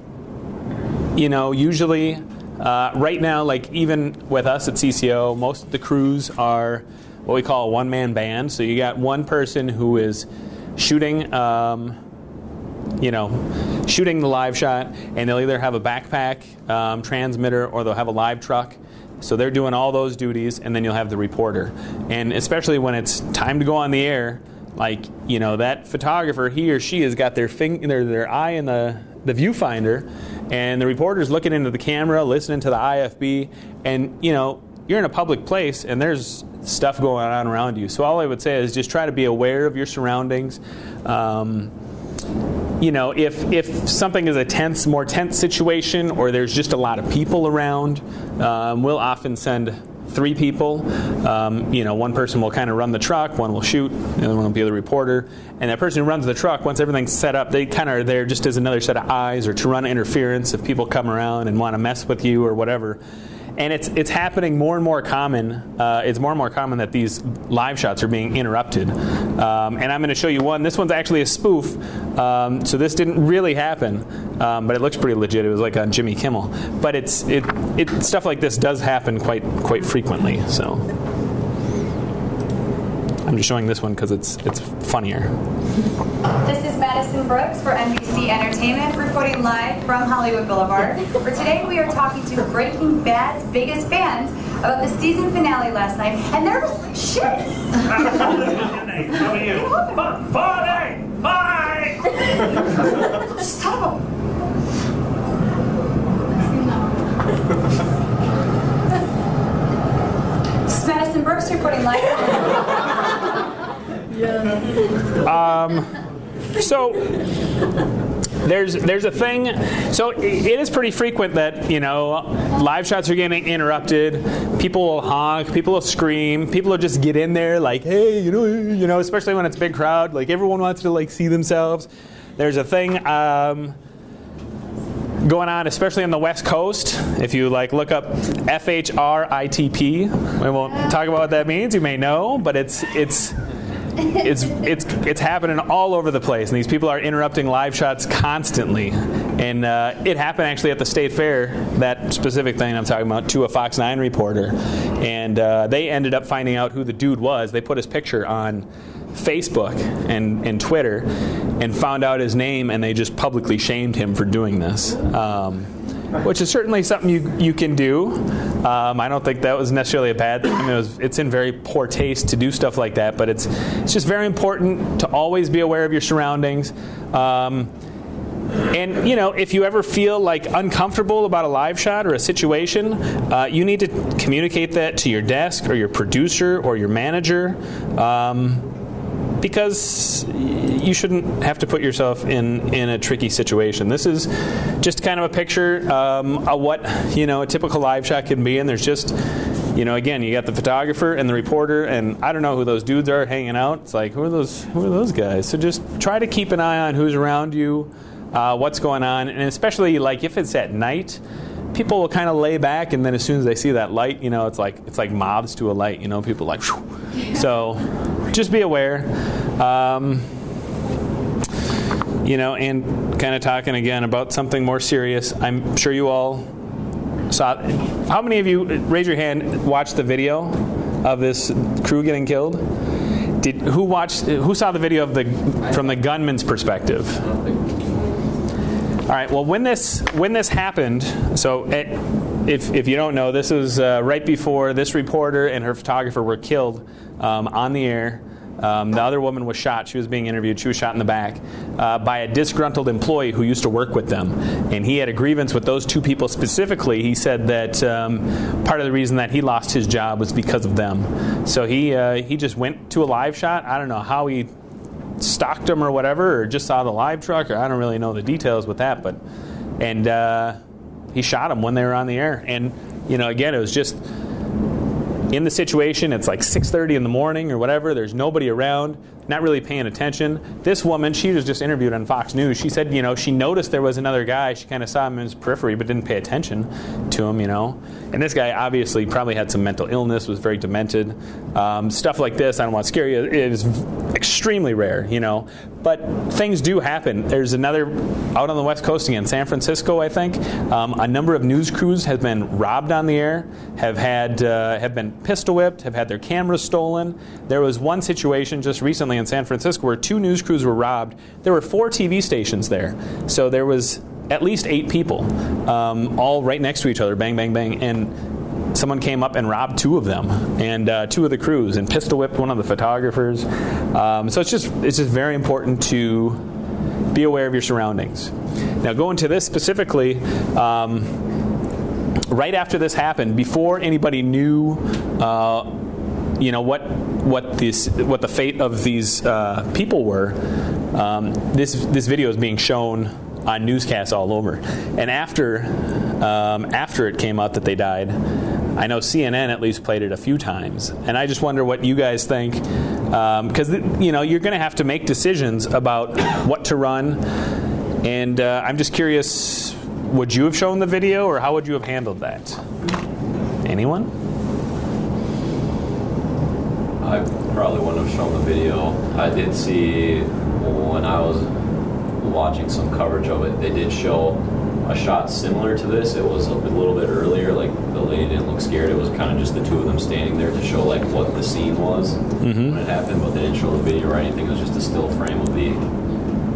you know usually uh, right now, like even with us at CCO, most of the crews are what we call a one man band. So you got one person who is shooting. Um, you know, shooting the live shot, and they'll either have a backpack um, transmitter or they'll have a live truck. So they're doing all those duties, and then you'll have the reporter. And especially when it's time to go on the air, like you know that photographer, he or she has got their fing- their, their eye in the the viewfinder, and the reporter's looking into the camera, listening to the IFB, and you know you're in a public place, and there's stuff going on around you. So all I would say is just try to be aware of your surroundings. Um, you know, if if something is a tense, more tense situation, or there's just a lot of people around, um, we'll often send three people. Um, you know, one person will kind of run the truck, one will shoot, the other one will be the reporter, and that person who runs the truck, once everything's set up, they kind of are there just as another set of eyes or to run interference if people come around and want to mess with you or whatever and it's it's happening more and more common. Uh, it's more and more common that these live shots are being interrupted. Um, and I'm going to show you one. This one's actually a spoof, um, so this didn't really happen, um, but it looks pretty legit. It was like on Jimmy Kimmel. But it's it, it stuff like this does happen quite quite frequently. So I'm just showing this one because it's it's funnier. This is Madison Brooks for NBC Entertainment, reporting live from Hollywood Boulevard. For today, we are talking to Breaking Bad's biggest fans about the season finale last night, and they're shit. How are you? Funny! Bye! Son of a This is Madison Brooks reporting live. Um, so there's there's a thing. So it is pretty frequent that you know live shots are getting interrupted. People will honk. People will scream. People will just get in there like, hey, you know, you know, especially when it's big crowd. Like everyone wants to like see themselves. There's a thing. Um, going on, especially on the West Coast. If you like look up FHRITP, we won't talk about what that means. You may know, but it's it's it's it's it's happening all over the place, and these people are interrupting live shots constantly. And uh, it happened actually at the state fair. That specific thing I'm talking about to a Fox 9 reporter, and uh, they ended up finding out who the dude was. They put his picture on Facebook and, and Twitter, and found out his name, and they just publicly shamed him for doing this. Um, which is certainly something you, you can do. Um, I don't think that was necessarily a bad thing. I mean, it was, it's in very poor taste to do stuff like that, but it's it's just very important to always be aware of your surroundings. Um, and you know, if you ever feel like uncomfortable about a live shot or a situation, uh, you need to communicate that to your desk or your producer or your manager. Um, because you shouldn't have to put yourself in, in a tricky situation. This is just kind of a picture um, of what you know a typical live shot can be, and there's just you know again you got the photographer and the reporter, and I don't know who those dudes are hanging out. It's like who are those who are those guys? So just try to keep an eye on who's around you, uh, what's going on, and especially like if it's at night people will kind of lay back and then as soon as they see that light you know it's like it's like moths to a light you know people like "Phew." so just be aware. Um, you know and kind of talking again about something more serious. I'm sure you all saw how many of you raise your hand watched the video of this crew getting killed? Did who watched who saw the video of the from the gunman's perspective all right. Well, when this when this happened, so it, if if you don't know, this was uh, right before this reporter and her photographer were killed um, on the air. Um, the other woman was shot. She was being interviewed. She was shot in the back uh, by a disgruntled employee who used to work with them, and he had a grievance with those two people specifically. He said that um, part of the reason that he lost his job was because of them. So he uh, he just went to a live shot. I don't know how he stalked them or whatever, or just saw the live truck, or I don't really know the details with that, but and uh, he shot them when they were on the air. And you know, again, it was just in the situation. It's like 6:30 in the morning or whatever. There's nobody around, not really paying attention. This woman, she was just interviewed on Fox News. She said, you know, she noticed there was another guy. She kind of saw him in his periphery, but didn't pay attention to him. You know, and this guy obviously probably had some mental illness, was very demented. Um, stuff like this, I don't want to scare you, is extremely rare. You know, but things do happen. There's another out on the West Coast again, San Francisco, I think. Um, a number of news crews have been robbed on the air, have had uh, have been pistol whipped, have had their cameras stolen. There was one situation just recently in San Francisco where two news crews were robbed. There were four TV stations there, so there was at least eight people, um, all right next to each other, bang, bang, bang, and someone came up and robbed two of them and uh, two of the crews and pistol whipped one of the photographers. Um, so it's just it's just very important to be aware of your surroundings. Now, going to this specifically. Um, right after this happened, before anybody knew, uh, you know what what this what the fate of these uh, people were, um, this this video is being shown on newscasts all over. And after um, after it came out that they died, I know CNN at least played it a few times. And I just wonder what you guys think, because you know you're going to have to make decisions about what to run. And uh, I'm just curious, would you have shown the video, or how would you have handled that? Anyone? I probably wouldn't have shown the video. I did see when I was watching some coverage of it, they did show a shot similar to this. It was a little bit earlier. Like the lady didn't look scared. It was kind of just the two of them standing there to show like what the scene was Mhm. when it happened. But they didn't show the video or anything. It was just a still frame of the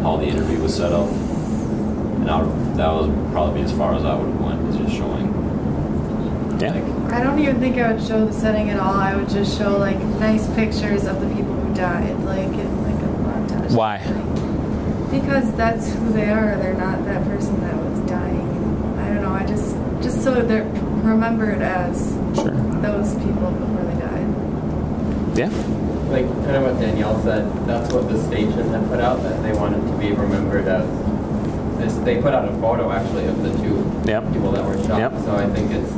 how the interview was set up. And I would, that was probably as far as I would have went, is just showing. Yeah. I don't even think I would show the setting at all. I would just show like nice pictures of the people who died, like in like a montage. Why? Because that's who they are. They're not that person that was dying. I don't know. I just just so they're remembered as Sure. those people before they died. Yeah. Like kind of what Danielle said, that's what the station had put out that they wanted to be remembered as. This, they put out a photo actually of the two Yep. people that were shot. Yep. So I think it's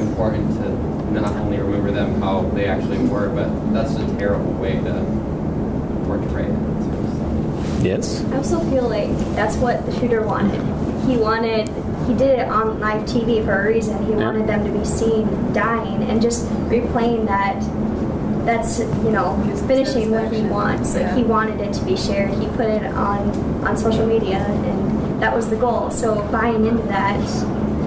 important to not only remember them how they actually were, but that's a terrible way to portray it. Yes. I also feel like that's what the shooter wanted. He wanted, he did it on live TV for a reason. He Yeah. wanted them to be seen dying and just replaying that. That's you know finishing what he wants. Like he wanted it to be shared. He put it on on social media, and that was the goal. So buying into that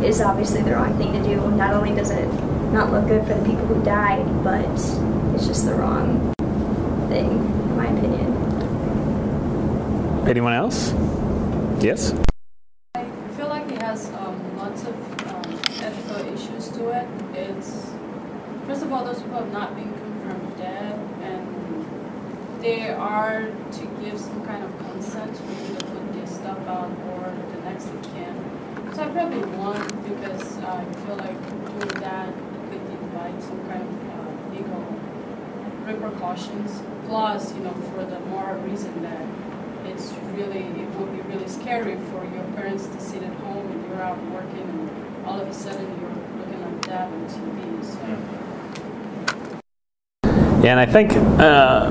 is obviously the wrong thing to do. Not only does it not look good for the people who died, but it's just the wrong thing, in my opinion. Anyone else? Yes. I feel like it has um, lots of um, ethical issues to it. It's first of all, those people have not been confirmed dead, and they are to give some kind of consent for you to put this stuff out or the next of kin. So I probably won because I feel like doing that could invite some kind of uh, legal repercussions. Plus, you know, for the more reason that it's really it would be really scary for your parents to sit at home and you're out working and all of a sudden you're looking like that on TV. So Yeah, and I think uh,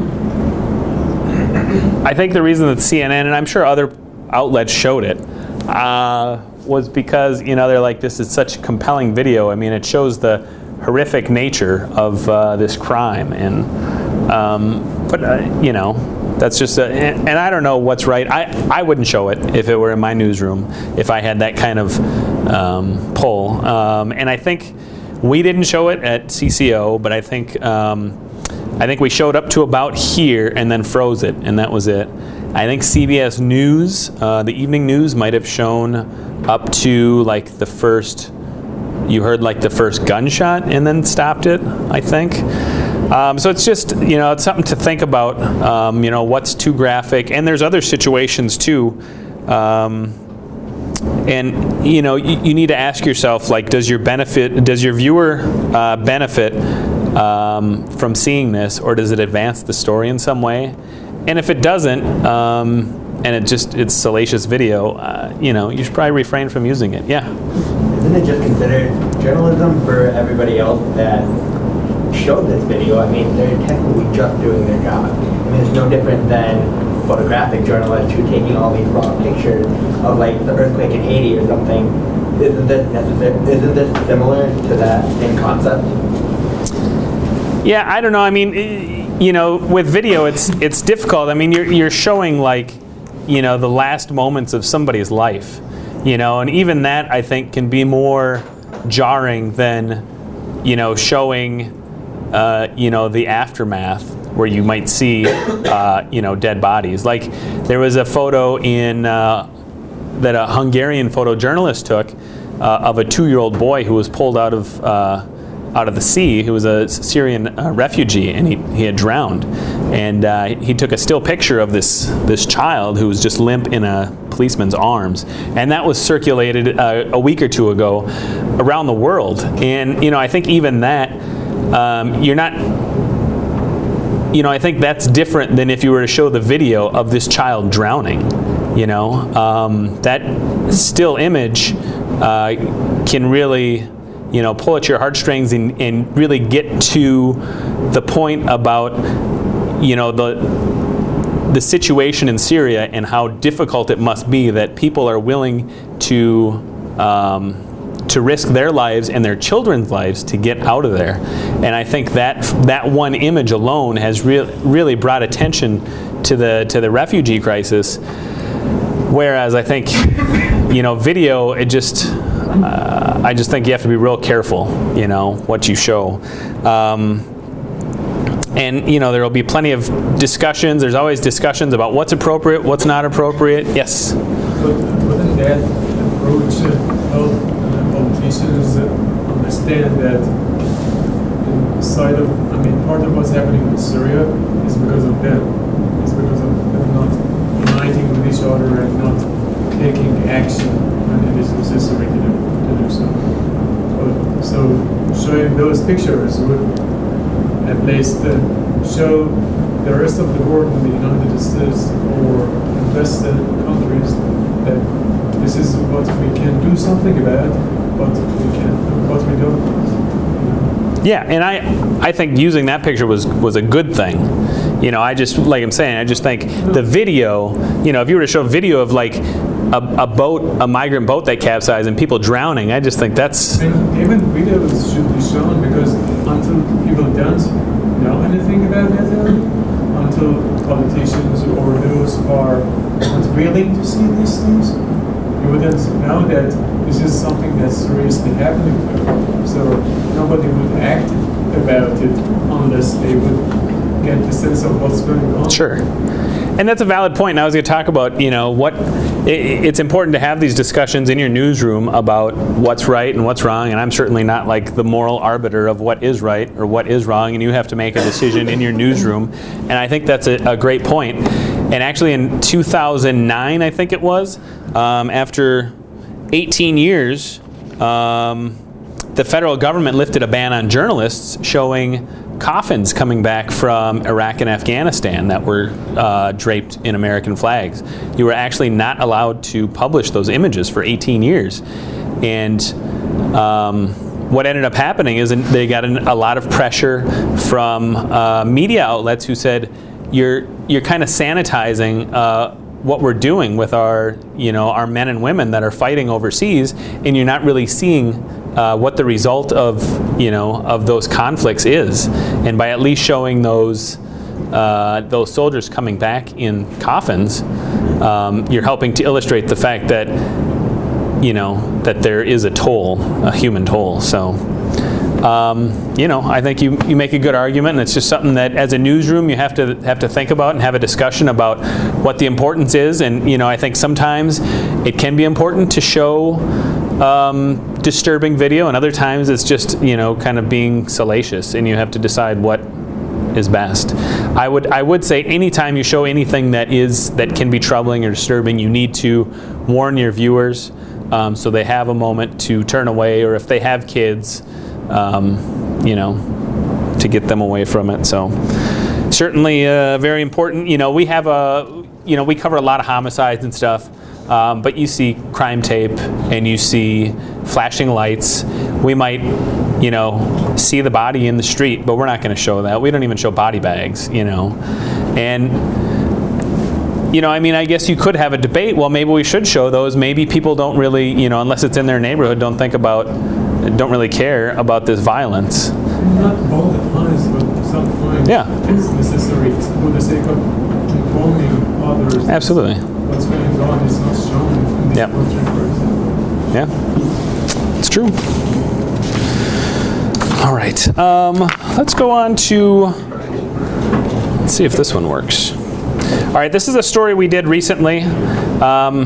I think the reason that CNN and I'm sure other outlets showed it uh, was because you know they're like this is such a compelling video. I mean, it shows the horrific nature of uh, this crime, and um, but uh, you know that's just a, and, and I don't know what's right. I I wouldn't show it if it were in my newsroom if I had that kind of um, pull, um, and I think we didn't show it at CCO, but I think. Um, I think we showed up to about here and then froze it, and that was it. I think CBS News, uh, the evening news, might have shown up to like the first. You heard like the first gunshot and then stopped it. I think. Um, so it's just you know it's something to think about. Um, you know what's too graphic, and there's other situations too. Um, and you know you, you need to ask yourself like does your benefit does your viewer uh, benefit um, from seeing this or does it advance the story in some way and if it doesn't um, and it just it's salacious video uh, you know you should probably refrain from using it yeah Isn't it just considered journalism for everybody else that showed this video? I mean, they're technically just doing their job. I mean, it's no different than photographic journalists who are taking all these raw pictures of like the earthquake in Haiti or something. Isn't this necessary? Isn't this similar to that in concept? Yeah, I don't know. I mean, you know, with video, it's it's difficult. I mean, you're you're showing like, you know, the last moments of somebody's life, you know, and even that I think can be more jarring than, you know, showing, uh, you know, the aftermath where you might see, uh, you know, dead bodies. Like there was a photo in. Uh, that a Hungarian photojournalist took uh, of a two-year-old boy who was pulled out of uh, out of the sea. who was a Syrian uh, refugee, and he, he had drowned. And uh, he took a still picture of this this child who was just limp in a policeman's arms, and that was circulated uh, a week or two ago around the world. And you know, I think even that um, you're not you know, I think that's different than if you were to show the video of this child drowning. You know, um, that still image uh, can really, you know, pull at your heartstrings and, and really get to the point about, you know, the the situation in Syria and how difficult it must be that people are willing to um, to risk their lives and their children's lives to get out of there. And I think that that one image alone has re- really brought attention to the to the refugee crisis. Whereas I think, you know, video it just. Uh, I just think you have to be real careful, you know, what you show. Um, and you know there will be plenty of discussions. There's always discussions about what's appropriate, what's not appropriate. Yes. But wouldn't that approach help politicians understand that inside of, I mean, part of what's happening in Syria is because of them. It's because of them not uniting with each other and not taking action when it is necessary to do, to do so. So showing those pictures would at least uh, show the rest of the world in the United States or invested countries that this is what we can do something about, but we can, what we don't. Yeah, and I I think using that picture was was a good thing. You know, I just like I'm saying, I just think the video. You know, if you were to show a video of like a, a boat, a migrant boat that capsized and people drowning, I just think that's And even videos should be shown because until people don't know anything about area, until politicians or those are not willing to see these things, you wouldn't know that this is something that's seriously happening. So nobody would act about it unless they would get the sense of what's going on. Sure. And that's a valid point. And I was going to talk about, you know, what i it's important to have these discussions in your newsroom about what's right and what's wrong. And I'm certainly not like the moral arbiter of what is right or what is wrong. And you have to make a decision in your newsroom. And I think that's a, a great point. And actually, in 2009, I think it was, um, after 18 years, um, the federal government lifted a ban on journalists showing coffins coming back from Iraq and Afghanistan that were uh, draped in American flags. You were actually not allowed to publish those images for 18 years. And um, what ended up happening is they got a lot of pressure from uh, media outlets who said, you're, you're kind of sanitizing uh, what we're doing with our, you know, our men and women that are fighting overseas, and you're not really seeing uh, what the result of, you know, of those conflicts is. And by at least showing those, uh, those soldiers coming back in coffins, um, you're helping to illustrate the fact that, you know, that there is a toll, a human toll. So. Um, you know, I think you, you make a good argument, and it's just something that, as a newsroom, you have to have to think about and have a discussion about what the importance is. And you know, I think sometimes it can be important to show um, disturbing video, and other times it's just you know kind of being salacious, and you have to decide what is best. I would I would say anytime you show anything that is that can be troubling or disturbing, you need to warn your viewers um, so they have a moment to turn away, or if they have kids um, you know, to get them away from it. So certainly uh, very important. You know, we have a, you know, we cover a lot of homicides and stuff. Um, but you see crime tape and you see flashing lights. We might, you know, see the body in the street, but we're not going to show that. We don't even show body bags, you know. And you know, I mean, I guess you could have a debate. Well, maybe we should show those. Maybe people don't really, you know, unless it's in their neighborhood, don't think about, don't really care about this violence. Not all the times, but sometimes Yeah. it's necessary for the sake of informing others. Absolutely. Example. Yeah, it's true. All right, um, let's go on to, let's see if this one works. All right, this is a story we did recently. Um,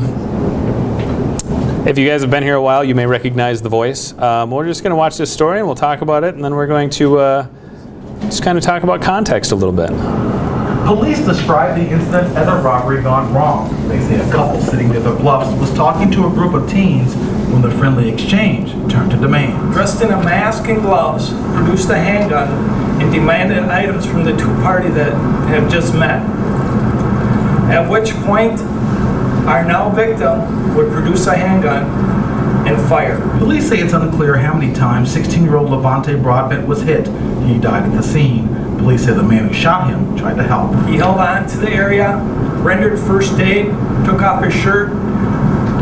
if you guys have been here a while, you may recognize the voice. Um, we're just going to watch this story and we'll talk about it, and then we're going to uh, just kind of talk about context a little bit. Police describe the incident as a robbery gone wrong. They say a couple sitting near the bluffs was talking to a group of teens when the friendly exchange turned to demand. dressed in a mask and gloves, produced a handgun, and demanded items from the two party that have just met. At which point, our now victim would produce a handgun and fire. Police say it's unclear how many times 16-year-old Levante Broadbent was hit. He died at the scene. Police say the man who shot him tried to help. He held on to the area, rendered first aid, took off his shirt,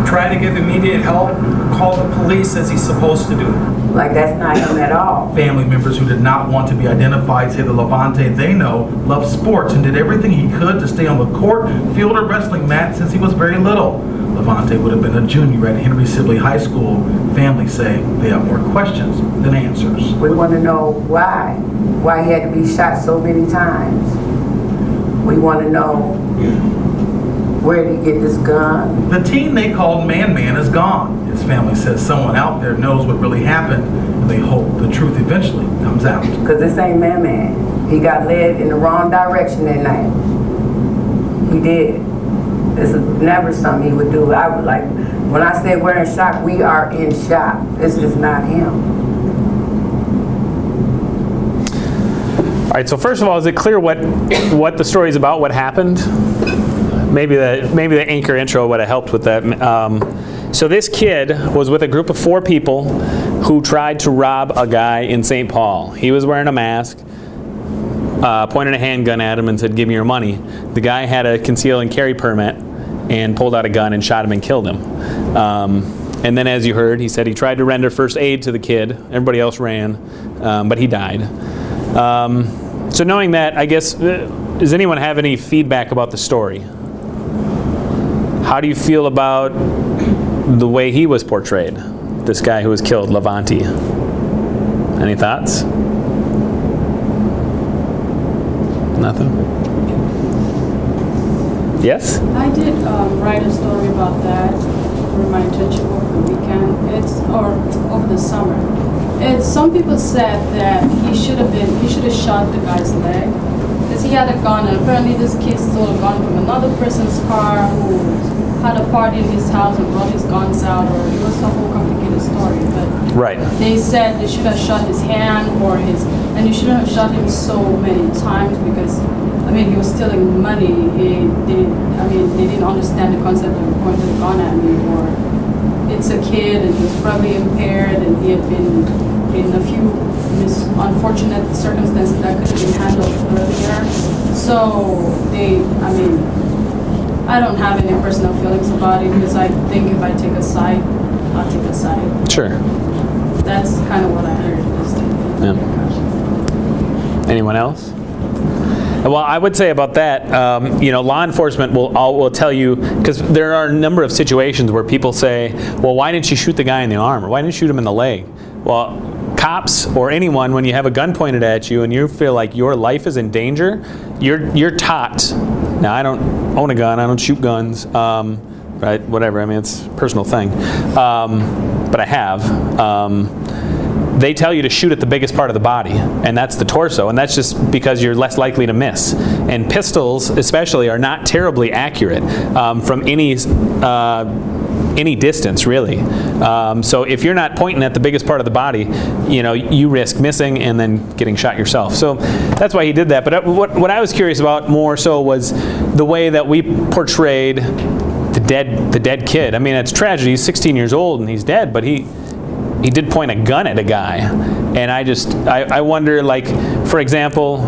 tried to give immediate help, called the police as he's supposed to do. Like that's not him at all. Family members who did not want to be identified say the Levante they know loved sports and did everything he could to stay on the court, field, or wrestling mat since he was very little. Levante would have been a junior at Henry Sibley High School. Families say they have more questions than answers. We want to know why, why he had to be shot so many times. We want to know where did he get this gun? The teen they called Man Man is gone. His family says someone out there knows what really happened, and they hope the truth eventually comes out. Because this ain't man man. He got led in the wrong direction that night. He did. This is never something he would do. I would like, when I say we're in shock, we are in shock. This is not him. All right. So first of all, is it clear what what the story is about? What happened? Maybe the maybe the anchor intro would have helped with that. Um, so this kid was with a group of four people who tried to rob a guy in St. Paul. He was wearing a mask. Uh, pointed a handgun at him and said, "Give me your money." The guy had a conceal and carry permit and pulled out a gun and shot him and killed him. Um, and then, as you heard, he said he tried to render first aid to the kid. Everybody else ran, um, but he died. Um, so, knowing that, I guess, uh, does anyone have any feedback about the story? How do you feel about the way he was portrayed? This guy who was killed, Levante. Any thoughts? Nothing? Yes? I did um, write a story about that for my attention over the weekend. It's or over the summer. It's some people said that he should have been he should have shot the guy's leg because he had a gun and apparently this kid stole a gun from another person's car who had a party in his house and brought his guns out or it was a whole complicated story. But Right. they said they should have shot his hand or his, and you shouldn't have shot him so many times because, I mean, he was stealing money. He, they, I mean, they didn't understand the concept of pointing a gun at me or it's a kid and he was probably impaired and he had been in a few mis- unfortunate circumstances that could have been handled earlier. So they, I mean, I don't have any personal feelings about it because I think if I take a side, I'll take a side. Sure. That's kind of what I heard this. Yeah. Anyone else? Well, I would say about that, um, you know, law enforcement will all, will tell you because there are a number of situations where people say, "Well, why didn't you shoot the guy in the arm, or why didn't you shoot him in the leg?" Well, cops or anyone, when you have a gun pointed at you and you feel like your life is in danger, you're you're taught. Now, I don't own a gun. I don't shoot guns. Um, right? Whatever. I mean, it's a personal thing. Um, but I have. They tell you to shoot at the biggest part of the body, and that's the torso, and that's just because you're less likely to miss. And pistols, especially, are not terribly accurate um, from any uh, any distance, really. Um, so if you're not pointing at the biggest part of the body, you know you risk missing and then getting shot yourself. So that's why he did that. But uh, what what I was curious about more so was the way that we portrayed the dead the dead kid. I mean, it's tragedy. He's 16 years old and he's dead, but he he did point a gun at a guy and i just I, I wonder like for example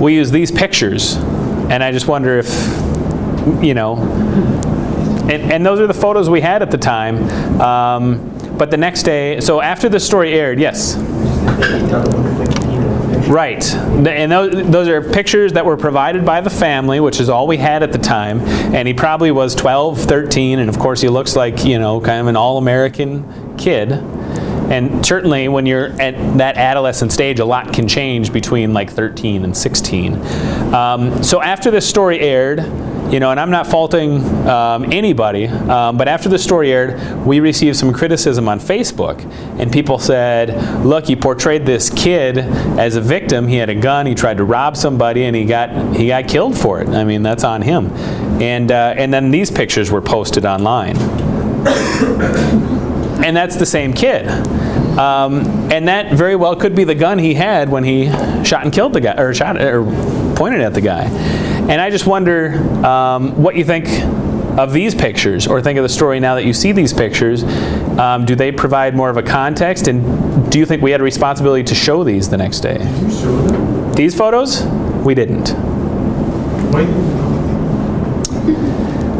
we use these pictures and i just wonder if you know and, and those are the photos we had at the time um, but the next day so after the story aired yes Right. And those, are pictures that were provided by the family, which is all we had at the time. And he probably was 12, 13, and of course he looks like, you know, kind of an all-American kid. And certainly when you're at that adolescent stage, a lot can change between like 13 and 16. Um, so after this story aired, you know, and I'm not faulting um, anybody, um, but after the story aired, we received some criticism on Facebook, and people said, "Look, you portrayed this kid as a victim. He had a gun. He tried to rob somebody, and he got he got killed for it. I mean, that's on him." And uh, and then these pictures were posted online, and that's the same kid. Um, and that very well could be the gun he had when he shot and killed the guy, or shot or pointed at the guy. And I just wonder um, what you think of these pictures, or think of the story now that you see these pictures. Um, do they provide more of a context, and do you think we had a responsibility to show these the next day? These photos, we didn't.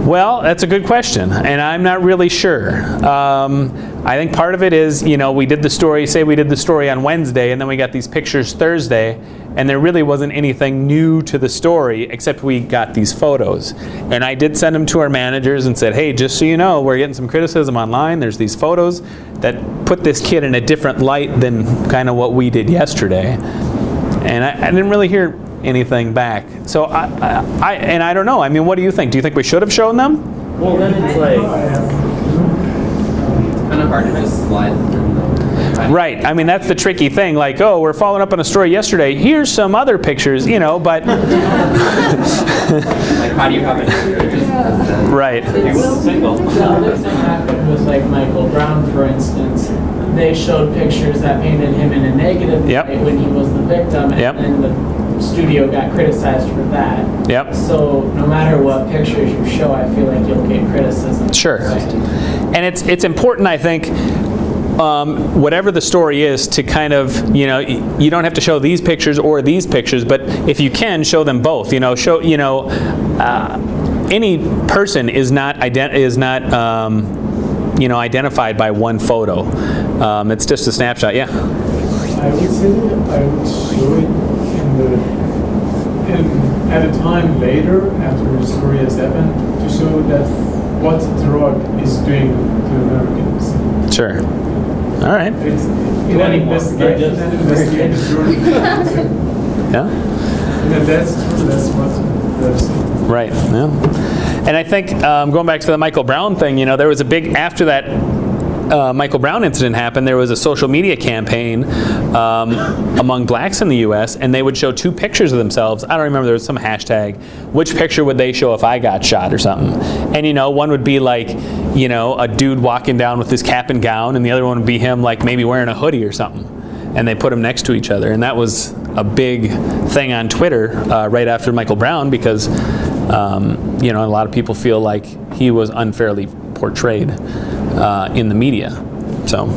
Well, that's a good question, and I'm not really sure. Um, I think part of it is, you know, we did the story, say we did the story on Wednesday, and then we got these pictures Thursday, and there really wasn't anything new to the story except we got these photos. And I did send them to our managers and said, hey, just so you know, we're getting some criticism online. There's these photos that put this kid in a different light than kind of what we did yesterday. And I, I didn't really hear anything back. So I, I, I, and I don't know. I mean, what do you think? Do you think we should have shown them? Well, then it's like hard to just slide through. Right. I mean, that's the tricky thing. Like, oh, we're following up on a story yesterday. Here's some other pictures, you know, but. Like, how do you have it? right. Single. The happened with like Michael Brown, for instance. They showed pictures that painted him in a negative Yep. light when he was the victim, and, Yep. and the studio got criticized for that. Yep. So no matter what pictures you show, I feel like you'll get criticism. Sure. And it's it's important, I think, um, whatever the story is, to kind of you know you don't have to show these pictures or these pictures, but if you can, show them both. You know, show you know. Uh, any person is not ident- is not um, you know identified by one photo. Um, it's just a snapshot. Yeah. I would say that I would show it in the in, at a time later after the story has happened to show that what the drug is doing to Americans. Sure. All right. It's in an investigation and investigative. Yeah. And that's true. That's what that's. Right. Yeah. And I think um, going back to the Michael Brown thing, you know, there was a big after that. Uh, Michael Brown incident happened. There was a social media campaign um, among blacks in the U.S., and they would show two pictures of themselves. I don't remember. There was some hashtag. Which picture would they show if I got shot or something? And you know, one would be like, you know, a dude walking down with his cap and gown, and the other one would be him like maybe wearing a hoodie or something. And they put them next to each other, and that was a big thing on Twitter uh, right after Michael Brown because um, you know a lot of people feel like he was unfairly portrayed uh, in the media. So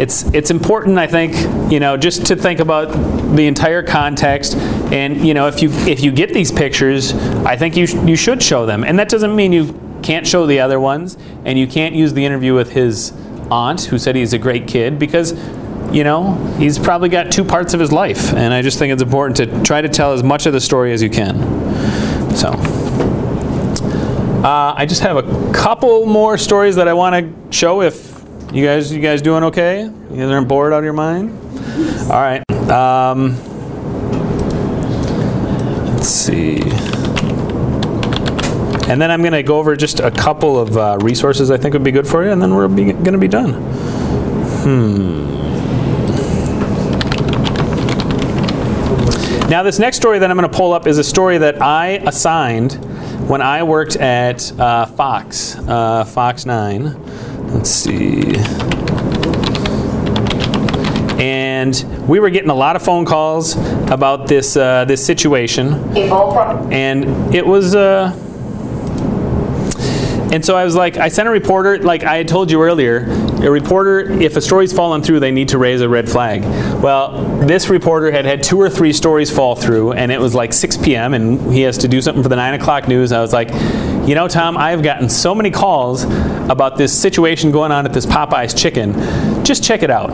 it's it's important, I think, you know, just to think about the entire context. And you know, if you if you get these pictures, I think you sh- you should show them. And that doesn't mean you can't show the other ones, and you can't use the interview with his aunt, who said he's a great kid, because you know he's probably got two parts of his life. And I just think it's important to try to tell as much of the story as you can. So. Uh, I just have a couple more stories that I want to show. If you guys, you guys doing okay? You guys aren't bored out of your mind? All right. Um, let's see. And then I'm going to go over just a couple of uh, resources I think would be good for you, and then we're going to be done. Hmm. Now, this next story that I'm going to pull up is a story that I assigned when I worked at uh, Fox, uh, Fox 9. Let's see. And we were getting a lot of phone calls about this uh, this situation, and it was. Uh, and so I was like, I sent a reporter, like I had told you earlier, a reporter, if a story's fallen through, they need to raise a red flag. Well, this reporter had had two or three stories fall through, and it was like 6 p.m., and he has to do something for the 9 o'clock news. I was like, you know, Tom, I've gotten so many calls about this situation going on at this Popeye's chicken. Just check it out.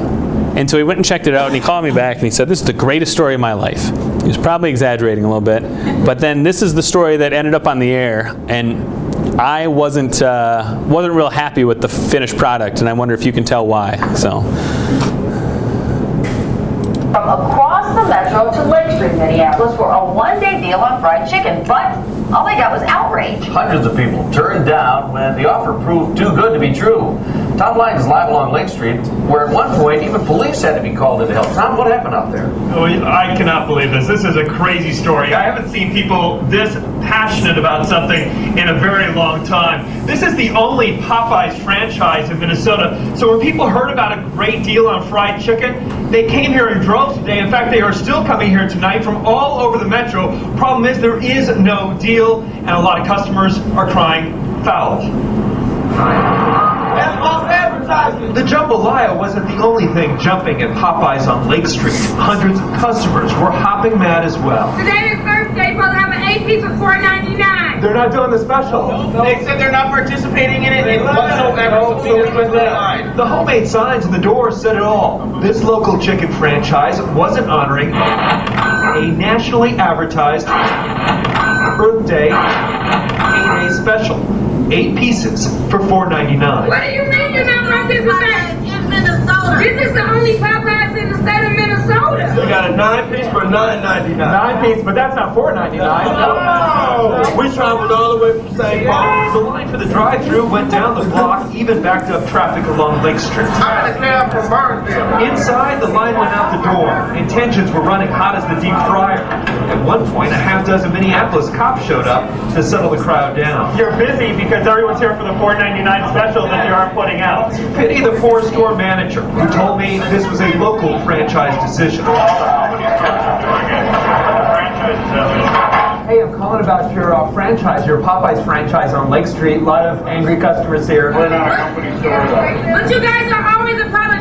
And so he went and checked it out, and he called me back, and he said, this is the greatest story of my life. He was probably exaggerating a little bit, but then this is the story that ended up on the air, and I wasn't uh, wasn't real happy with the finished product, and I wonder if you can tell why. So, From across the metro to Lake Street, Minneapolis for a one-day deal on fried chicken, but all they got was outrage. Hundreds of people turned down when the offer proved too good to be true. Tom Lyden is live along Lake Street, where at one point even police had to be called in to help. Tom, what happened out there? Oh, I cannot believe this. This is a crazy story. I haven't seen people this passionate about something in a very long time. This is the only Popeyes franchise in Minnesota. So when people heard about a great deal on fried chicken, they came here in droves today. In fact, they are still coming here tonight from all over the metro. Problem is, there is no deal, and a lot of customers are crying foul. That's false advertising. The jambalaya wasn't the only thing jumping at Popeyes on Lake Street. Hundreds of customers were hopping mad as well. Today is Thursday, supposed to have an eight piece for four ninety nine. They're not doing the special. They said they're not participating in it whatsoever. So we went live. The homemade signs in the door said it all. This local chicken franchise wasn't honoring a nationally advertised Earth Day 8-day special. Eight pieces for $4.99. What do you mean you're not participating? In Minnesota. This is the only Popeyes in the state of Minnesota. We got a nine piece for nine ninety nine. Nine piece, but that's not four ninety nine. No! We traveled all the way from St. Paul. The line for the drive-through went down the block, even backed up traffic along Lake Street. Inside, the line went out the door, and tensions were running hot as the deep fryer. At one point, a half dozen Minneapolis cops showed up to settle the crowd down. You're busy because everyone's here for the 4.99 special that you aren't putting out. Pity the four-store manager, who told me this was a local franchise decision. Hey, I'm calling about your uh, franchise, your Popeyes franchise on Lake Street. A lot of angry customers here. We're not a company store. But you guys are always a Last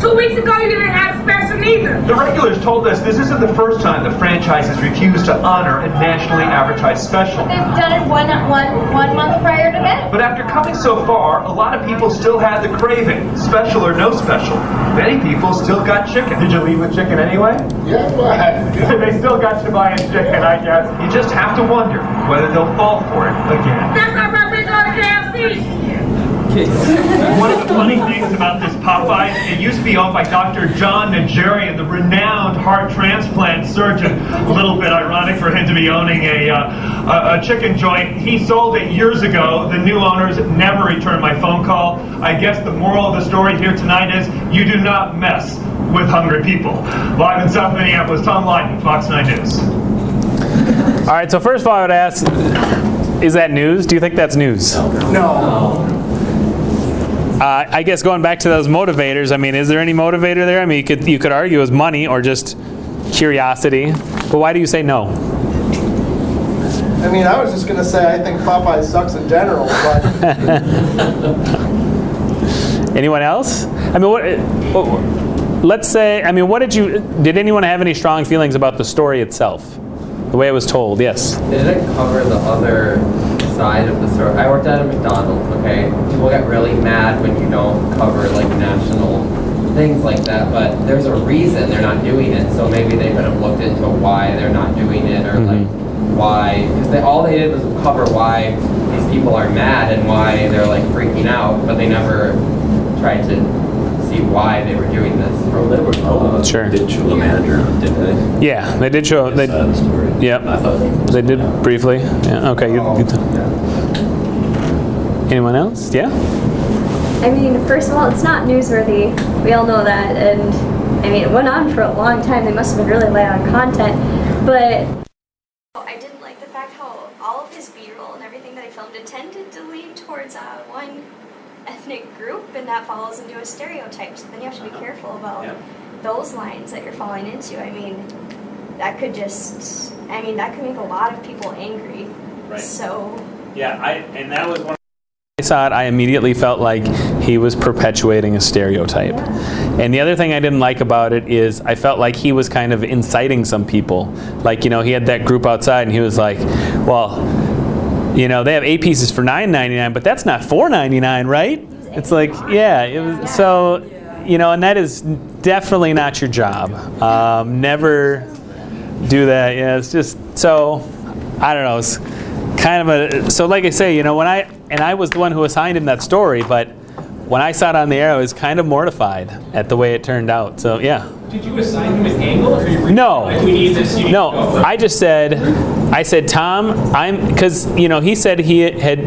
two weeks ago, you didn't have special neither. The regulars told us this isn't the first time the franchise has refused to honor a nationally advertised special. They've done it one, one, one month prior to that. But after coming so far, a lot of people still had the craving, special or no special. Many people still got chicken. Did you leave with chicken anyway? Yeah, they still got you buying chicken, I guess. You just have to wonder whether they'll fall for it again. That's not my bitch on the KFC. One of the funny things about this Popeye, it used to be owned by Dr. John Najarian, the renowned heart transplant surgeon. A little bit ironic for him to be owning a, uh, a, a chicken joint. He sold it years ago. The new owners never returned my phone call. I guess the moral of the story here tonight is you do not mess with hungry people. Live in South Minneapolis, Tom Lyden, Fox 9 News. All right, so first of all, I would ask, is that news? Do you think that's news? No. Uh, I guess going back to those motivators, I mean, is there any motivator there? I mean, you could you could argue as money or just curiosity, but why do you say no? I mean, I was just gonna say I think Popeye sucks in general, but Anyone else? I mean, what, what? Let's say, I mean, what did you? Did anyone have any strong feelings about the story itself, the way it was told? Yes. Didn't cover the other side of the story. I worked at a McDonald's, okay? People get really mad when you don't cover like national things like that, but there's a reason they're not doing it. So maybe they could have looked into why they're not doing it or like mm-hmm. why because they, all they did was cover why these people are mad and why they're like freaking out, but they never tried to see why they were doing this. Well, they were uh, Sure. Did show the manager, didn't they? Yeah, they did show. They, yep. They did briefly. Yeah. Okay. You, you anyone else? Yeah. I mean, first of all, it's not newsworthy. We all know that, and I mean, it went on for a long time. They must have been really light on content, but I didn't like the fact how all of his B-roll and everything that I filmed it tended to lean towards uh, one ethnic group, and that falls into a stereotype. So then you have to be uh-huh. careful about those lines that you're falling into. I mean, that could just, I mean, that could make a lot of people angry. Right. So Yeah, I and that was one. I saw it, I immediately felt like he was perpetuating a stereotype. And the other thing I didn't like about it is I felt like he was kind of inciting some people. Like, you know, he had that group outside and he was like, well, you know, they have eight pieces for $9.99, but that's not $4.99, right? It's like, yeah, it was, so, you know, and that is definitely not your job. Um, never do that. Yeah, it's just, so, I don't know, it's kind of a, so like I say, you know, when I, and I was the one who assigned him that story, but when I saw it on the air, I was kind of mortified at the way it turned out. So, yeah. Did you assign him an angle, or you No. like we need this? You No, to go for it? I just said, I said, Tom, I'm, because, you know, he said he had,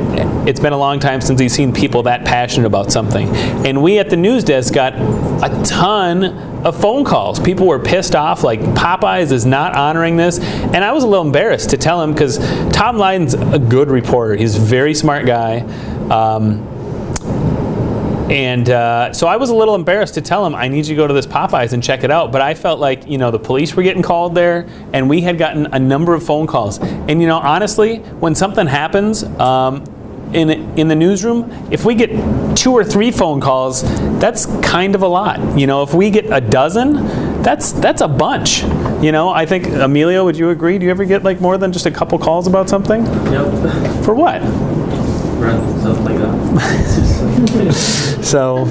it's been a long time since he's seen people that passionate about something. And we at the news desk got a ton of phone calls. People were pissed off, like, Popeyes is not honoring this. And I was a little embarrassed to tell him, because Tom Lyden's a good reporter. He's a very smart guy. Um, and uh, so I was a little embarrassed to tell him, I need you to go to this Popeyes and check it out. But I felt like, you know, the police were getting called there, and we had gotten a number of phone calls. And, you know, honestly, when something happens um, in, in the newsroom, if we get two or three phone calls, that's kind of a lot. You know, if we get a dozen, that's, that's a bunch. You know, I think, Emilio, would you agree? Do you ever get like more than just a couple calls about something? Yep. For what? Rent, stuff like that. So,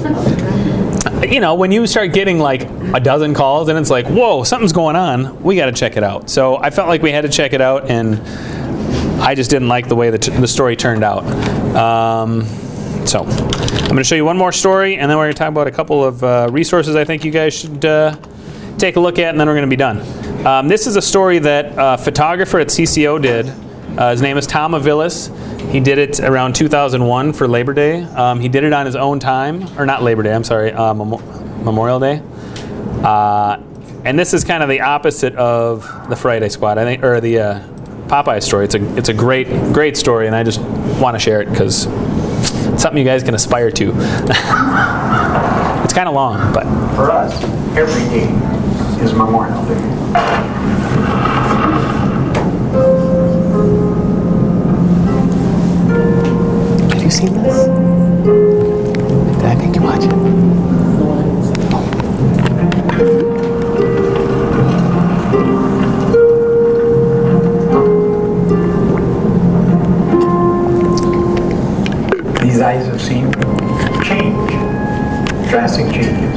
you know, when you start getting like a dozen calls and it's like, whoa, something's going on, we got to check it out. So I felt like we had to check it out, and I just didn't like the way the, the story turned out. Um, so I'm going to show you one more story, and then we're going to talk about a couple of uh, resources I think you guys should uh, take a look at, and then we're going to be done. Um, this is a story that a photographer at CCO did. Uh, his name is Tom Aviles. He did it around 2001 for Labor Day. Um, he did it on his own time, or not Labor Day, I'm sorry, uh, Memo- Memorial Day. Uh, and this is kind of the opposite of the Friday Squad, I think, or the uh, Popeye story. It's a it's a great great story, and I just want to share it because it's something you guys can aspire to. it's kind of long, but For us, every day is Memorial Day. Have you seen this? Did I make you watch it? These eyes have seen change, drastic changes.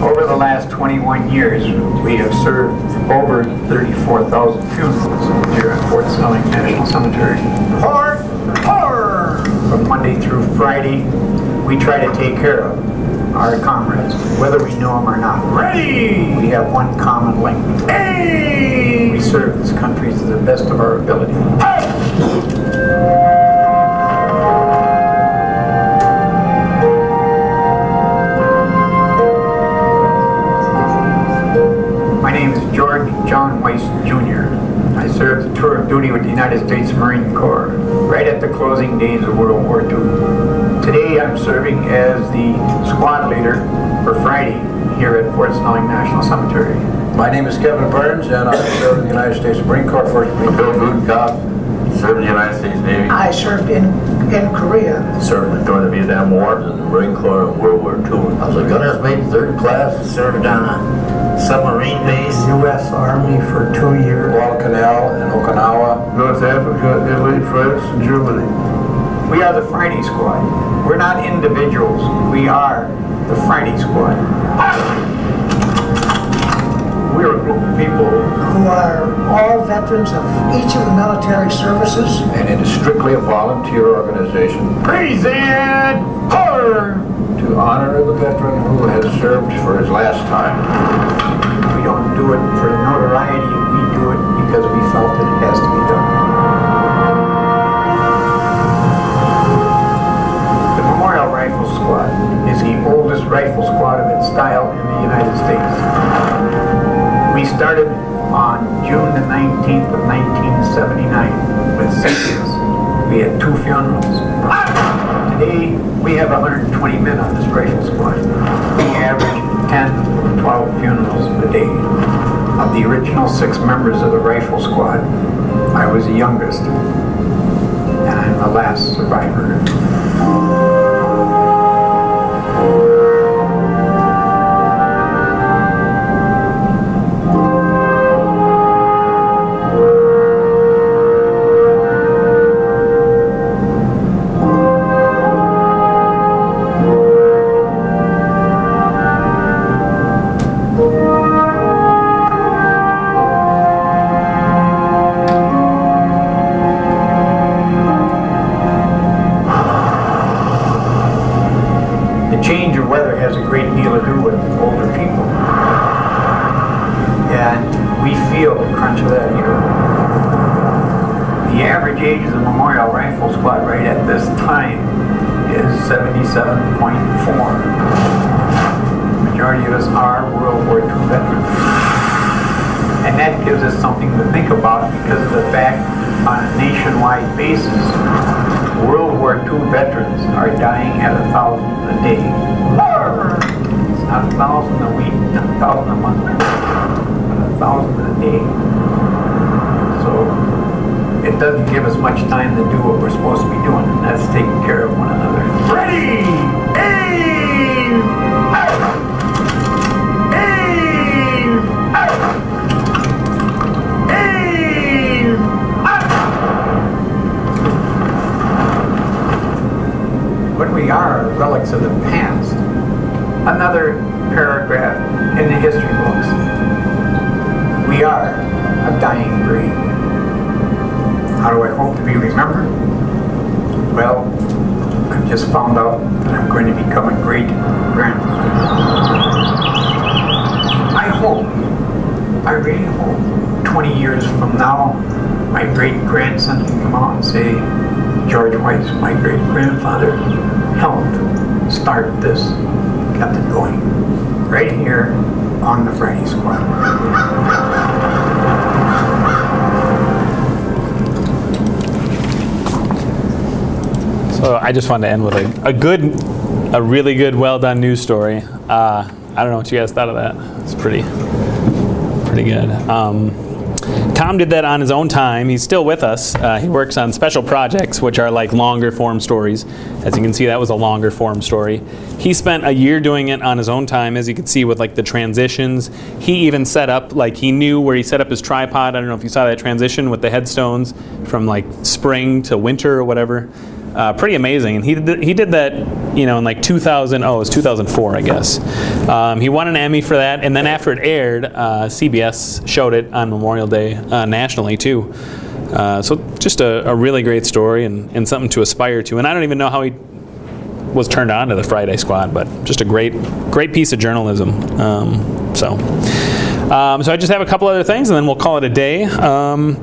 Over the last 21 years, we have served over 34,000 funerals here at Fort Snelling National Cemetery. Horror, horror! From Monday through Friday, we try to take care of our comrades, whether we know them or not. Ready! We have one common link. Hey! We serve this country to the best of our ability. My name is George John Weiss Jr. I served the tour of duty with the United States Marine Corps right at the closing days of World War II. Today I'm serving as the squad leader for Friday here at Fort Snelling National Cemetery. My name is Kevin Burns, and I serve in the United States Marine Corps, First Marine Bill Gudenkauf, served in the United States Navy. I served in, in Korea. Served during the Vietnam War, in the Marine Corps in World War II. I was a gunner's mate, third class. Served on a submarine base. U.S. Army for two years. Guadalcanal and Okinawa. North Africa, Italy, France, and Germany. We are the Friday Squad. We're not individuals. We are the Friday Squad. We're a group of people Who are all veterans of each of the military services. And it is strictly a volunteer organization. Present horror! To honor the veteran who has served for his last time. We don't do it for notoriety. We do it because we felt that the oldest rifle squad of its style in the United States. We started on June the 19th of 1979 with sixes. We had two funerals. Today, we have 120 men on this rifle squad. We average 10, 12 funerals a day. Of the original six members of the rifle squad, I was the youngest, and I'm the last survivor. But we are relics of the past. Another paragraph in the history books. We are a dying breed. How do I hope to be remembered? Well, I've just found out that I'm going to become a great grandfather. I hope, I really hope, 20 years from now, my great grandson can come out and say, George Weiss, my great grandfather, helped start this, kept it going, right here on the Friday Squad. So I just wanted to end with a, a good, a really good, well done news story. Uh, I don't know what you guys thought of that. It's pretty, pretty good. Um, Tom did that on his own time. He's still with us. Uh, he works on special projects, which are like longer form stories. As you can see, that was a longer form story. He spent a year doing it on his own time, as you can see with like the transitions. He even set up, like he knew where he set up his tripod. I don't know if you saw that transition with the headstones from like spring to winter or whatever. Uh, pretty amazing. And he did, he did that, you know, in like 2000. Oh, it was 2004, I guess. Um, he won an Emmy for that, and then after it aired, uh, CBS showed it on Memorial Day uh, nationally too. Uh, so just a, a, really great story and, and something to aspire to. And I don't even know how he was turned on to the Friday Squad, but just a great great piece of journalism. Um, so. Um, so I just have a couple other things, and then we'll call it a day. Um,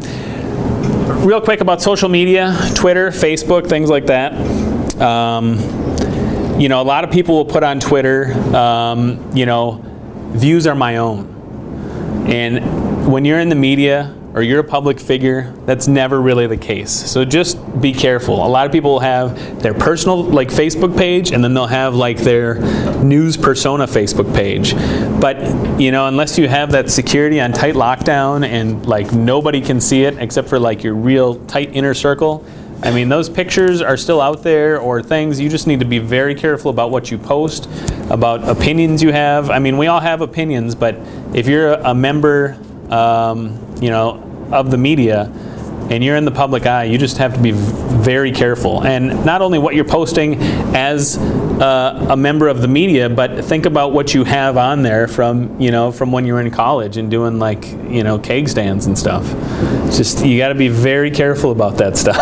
real quick about social media Twitter, Facebook, things like that. Um, you know, a lot of people will put on Twitter, um, you know, views are my own. And when you're in the media or you're a public figure, that's never really the case. So just be careful. A lot of people have their personal like Facebook page and then they'll have like their news persona Facebook page. But you know, unless you have that security on tight lockdown and like nobody can see it except for like your real tight inner circle, I mean, those pictures are still out there or things. You just need to be very careful about what you post, about opinions you have. I mean, we all have opinions, but if you're a member, um, you know, of the media and you're in the public eye, you just have to be very careful. And not only what you're posting as uh, a member of the media, but think about what you have on there from you know from when you were in college and doing like you know keg stands and stuff. Just you got to be very careful about that stuff.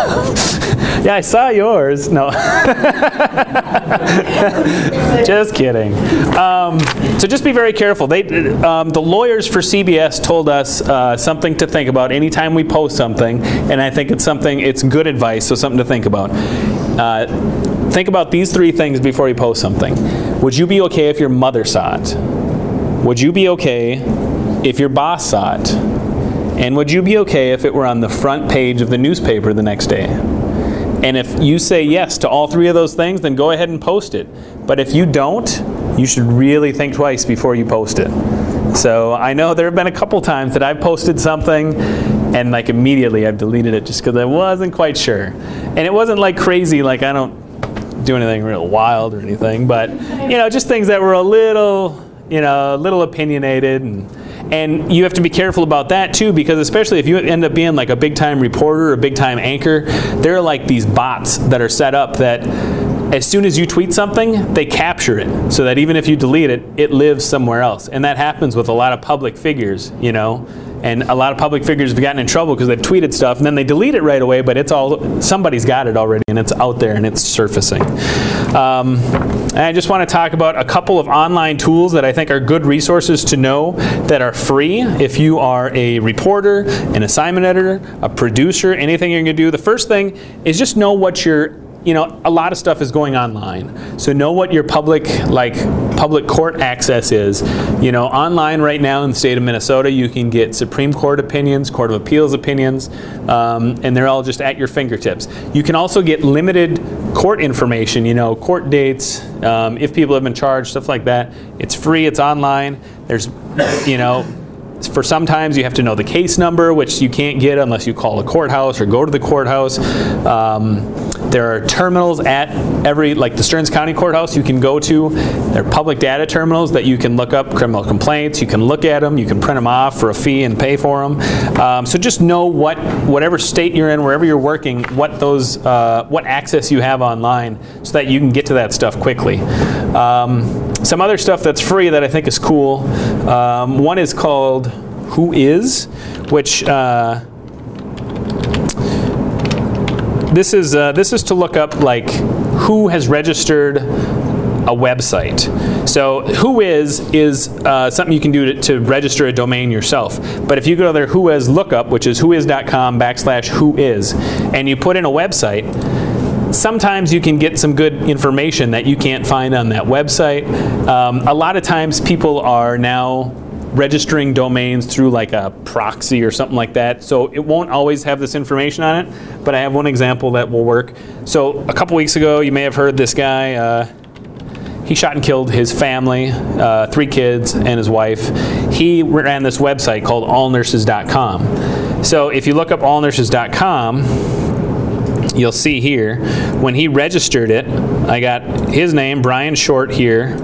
yeah, I saw yours. No, just kidding. Um, so just be very careful. They, um, the lawyers for CBS told us uh, something to think about anytime we post something, and I think it's something. It's good advice, so something to think about. Uh, think about these three things before you post something. Would you be okay if your mother saw it? Would you be okay if your boss saw it? And would you be okay if it were on the front page of the newspaper the next day? And if you say yes to all three of those things, then go ahead and post it. But if you don't, you should really think twice before you post it. So I know there have been a couple times that I've posted something and like immediately I've deleted it just because I wasn't quite sure. And it wasn't like crazy, like I don't do anything real wild or anything, but you know, just things that were a little, you know, a little opinionated and and you have to be careful about that too because especially if you end up being like a big time reporter or a big time anchor, there are like these bots that are set up that as soon as you tweet something, they capture it so that even if you delete it, it lives somewhere else. And that happens with a lot of public figures, you know. And a lot of public figures have gotten in trouble because they've tweeted stuff and then they delete it right away, but it's all, somebody's got it already and it's out there and it's surfacing. Um, and I just want to talk about a couple of online tools that I think are good resources to know that are free if you are a reporter, an assignment editor, a producer, anything you're going to do. The first thing is just know what your you know, a lot of stuff is going online. So know what your public, like, public court access is. You know, online right now in the state of Minnesota, you can get Supreme Court opinions, Court of Appeals opinions, um, and they're all just at your fingertips. You can also get limited court information, you know, court dates, um, if people have been charged, stuff like that. It's free, it's online. There's, you know, for sometimes you have to know the case number, which you can't get unless you call a courthouse or go to the courthouse. Um, there are terminals at every, like the Stearns County Courthouse you can go to. There are public data terminals that you can look up criminal complaints. You can look at them. You can print them off for a fee and pay for them. Um, so just know what, whatever state you're in, wherever you're working, what those, uh, what access you have online so that you can get to that stuff quickly. Um, some other stuff that's free that I think is cool. Um, one is called Who Is, which uh, this is uh, this is to look up like who has registered a website. So who is is uh, something you can do to, to register a domain yourself. But if you go to their who is lookup, which is whois.com backslash who is, and you put in a website, sometimes you can get some good information that you can't find on that website. Um, a lot of times people are now registering domains through like a proxy or something like that. So it won't always have this information on it, but I have one example that will work. So a couple weeks ago, you may have heard this guy, uh, he shot and killed his family, uh, three kids, and his wife. He ran this website called allnurses.com. So if you look up allnurses.com, you'll see here when he registered it, I got his name, Brian Short, here.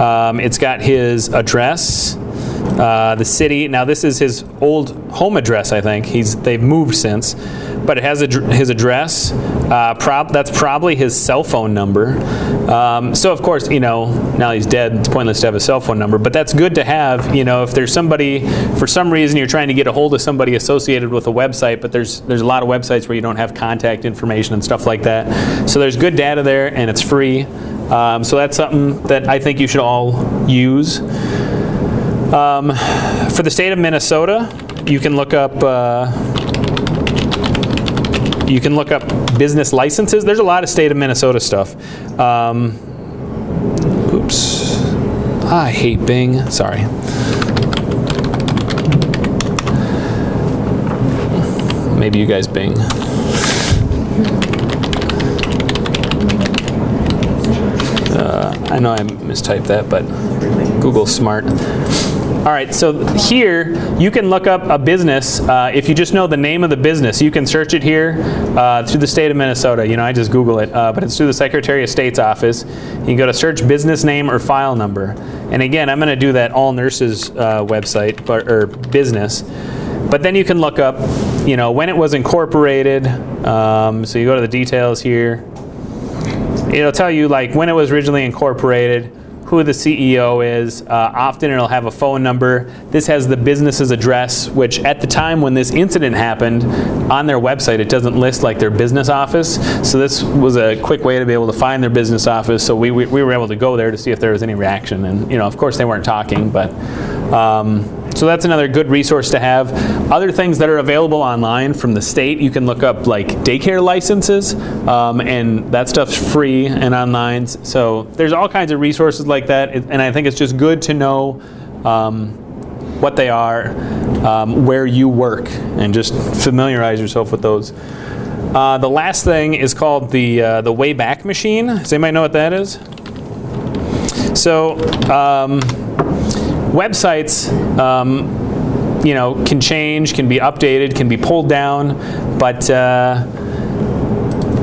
Um, it's got his address, uh, the city. Now this is his old home address, I think. He's they've moved since, but it has his address. Uh, prob that's probably his cell phone number. Um, so of course, you know, now he's dead. It's pointless to have a cell phone number, but that's good to have. You know, if there's somebody for some reason you're trying to get a hold of somebody associated with a website, but there's there's a lot of websites where you don't have contact information and stuff like that. So there's good data there, and it's free. Um, so that's something that I think you should all use. Um, for the state of Minnesota, you can look up. Uh, you can look up business licenses. There's a lot of state of Minnesota stuff. Um, oops. I hate Bing. Sorry. Maybe you guys Bing. Uh, I know I mistyped that, but Google's smart. All right, so here you can look up a business. Uh, if you just know the name of the business, you can search it here uh, through the state of Minnesota. You know, I just Google it, uh, but it's through the Secretary of State's office. You can go to search business name or file number. And again, I'm going to do that all nurses uh, website but, or business. But then you can look up, you know, when it was incorporated. Um, so you go to the details here. It'll tell you like when it was originally incorporated who the CEO is. Uh, often it'll have a phone number. This has the business's address, which at the time when this incident happened, on their website it doesn't list like their business office. So this was a quick way to be able to find their business office. So we, we, we were able to go there to see if there was any reaction. And you know, of course they weren't talking, but um, so that's another good resource to have. Other things that are available online from the state, you can look up like daycare licenses, um, and that stuff's free and online. So there's all kinds of resources like that, and I think it's just good to know um, what they are, um, where you work, and just familiarize yourself with those. Uh, the last thing is called the uh, the Wayback Machine. Does anybody know what that is? So um, websites, um, you know, can change, can be updated, can be pulled down, but uh,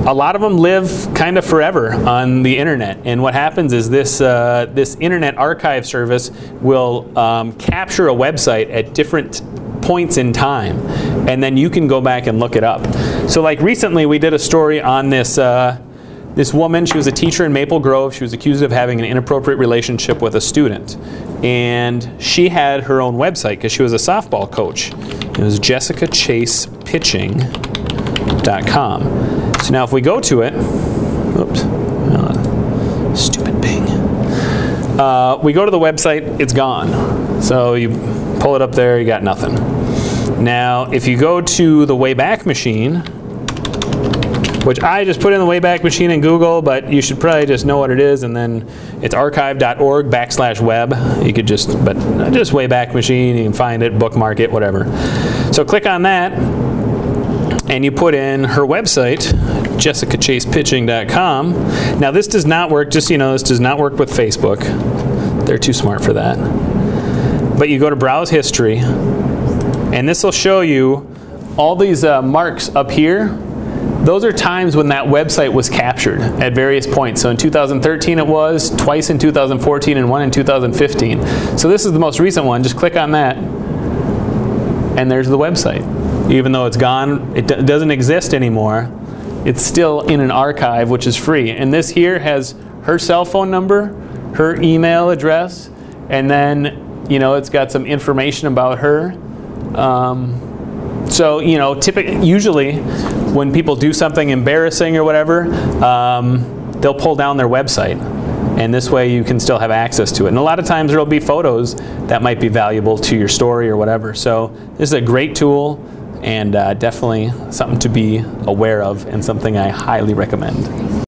a lot of them live kind of forever on the internet. And what happens is this uh, this internet archive service will um, capture a website at different points in time, and then you can go back and look it up. So, like recently, we did a story on this. Uh, this woman, she was a teacher in Maple Grove. She was accused of having an inappropriate relationship with a student. And she had her own website because she was a softball coach. It was jessicachasepitching.com. So now if we go to it, oops, uh, stupid Bing. Uh, we go to the website, it's gone. So you pull it up there, you got nothing. Now, if you go to the Wayback Machine, which I just put in the Wayback Machine in Google, but you should probably just know what it is, and then it's archive.org backslash web. You could just, but just Wayback Machine, you can find it, bookmark it, whatever. So click on that, and you put in her website, jessicachasepitching.com. Now this does not work, just so you know, this does not work with Facebook. They're too smart for that. But you go to Browse History, and this will show you all these uh, marks up here those are times when that website was captured at various points. So in 2013 it was, twice in 2014 and one in 2015. So this is the most recent one. Just click on that and there's the website. Even though it's gone, it doesn't exist anymore, it's still in an archive which is free. And this here has her cell phone number, her email address, and then you know it's got some information about her. Um, so you know, typically, usually, when people do something embarrassing or whatever, um, they'll pull down their website, and this way you can still have access to it. And a lot of times there'll be photos that might be valuable to your story or whatever. So this is a great tool, and uh, definitely something to be aware of, and something I highly recommend.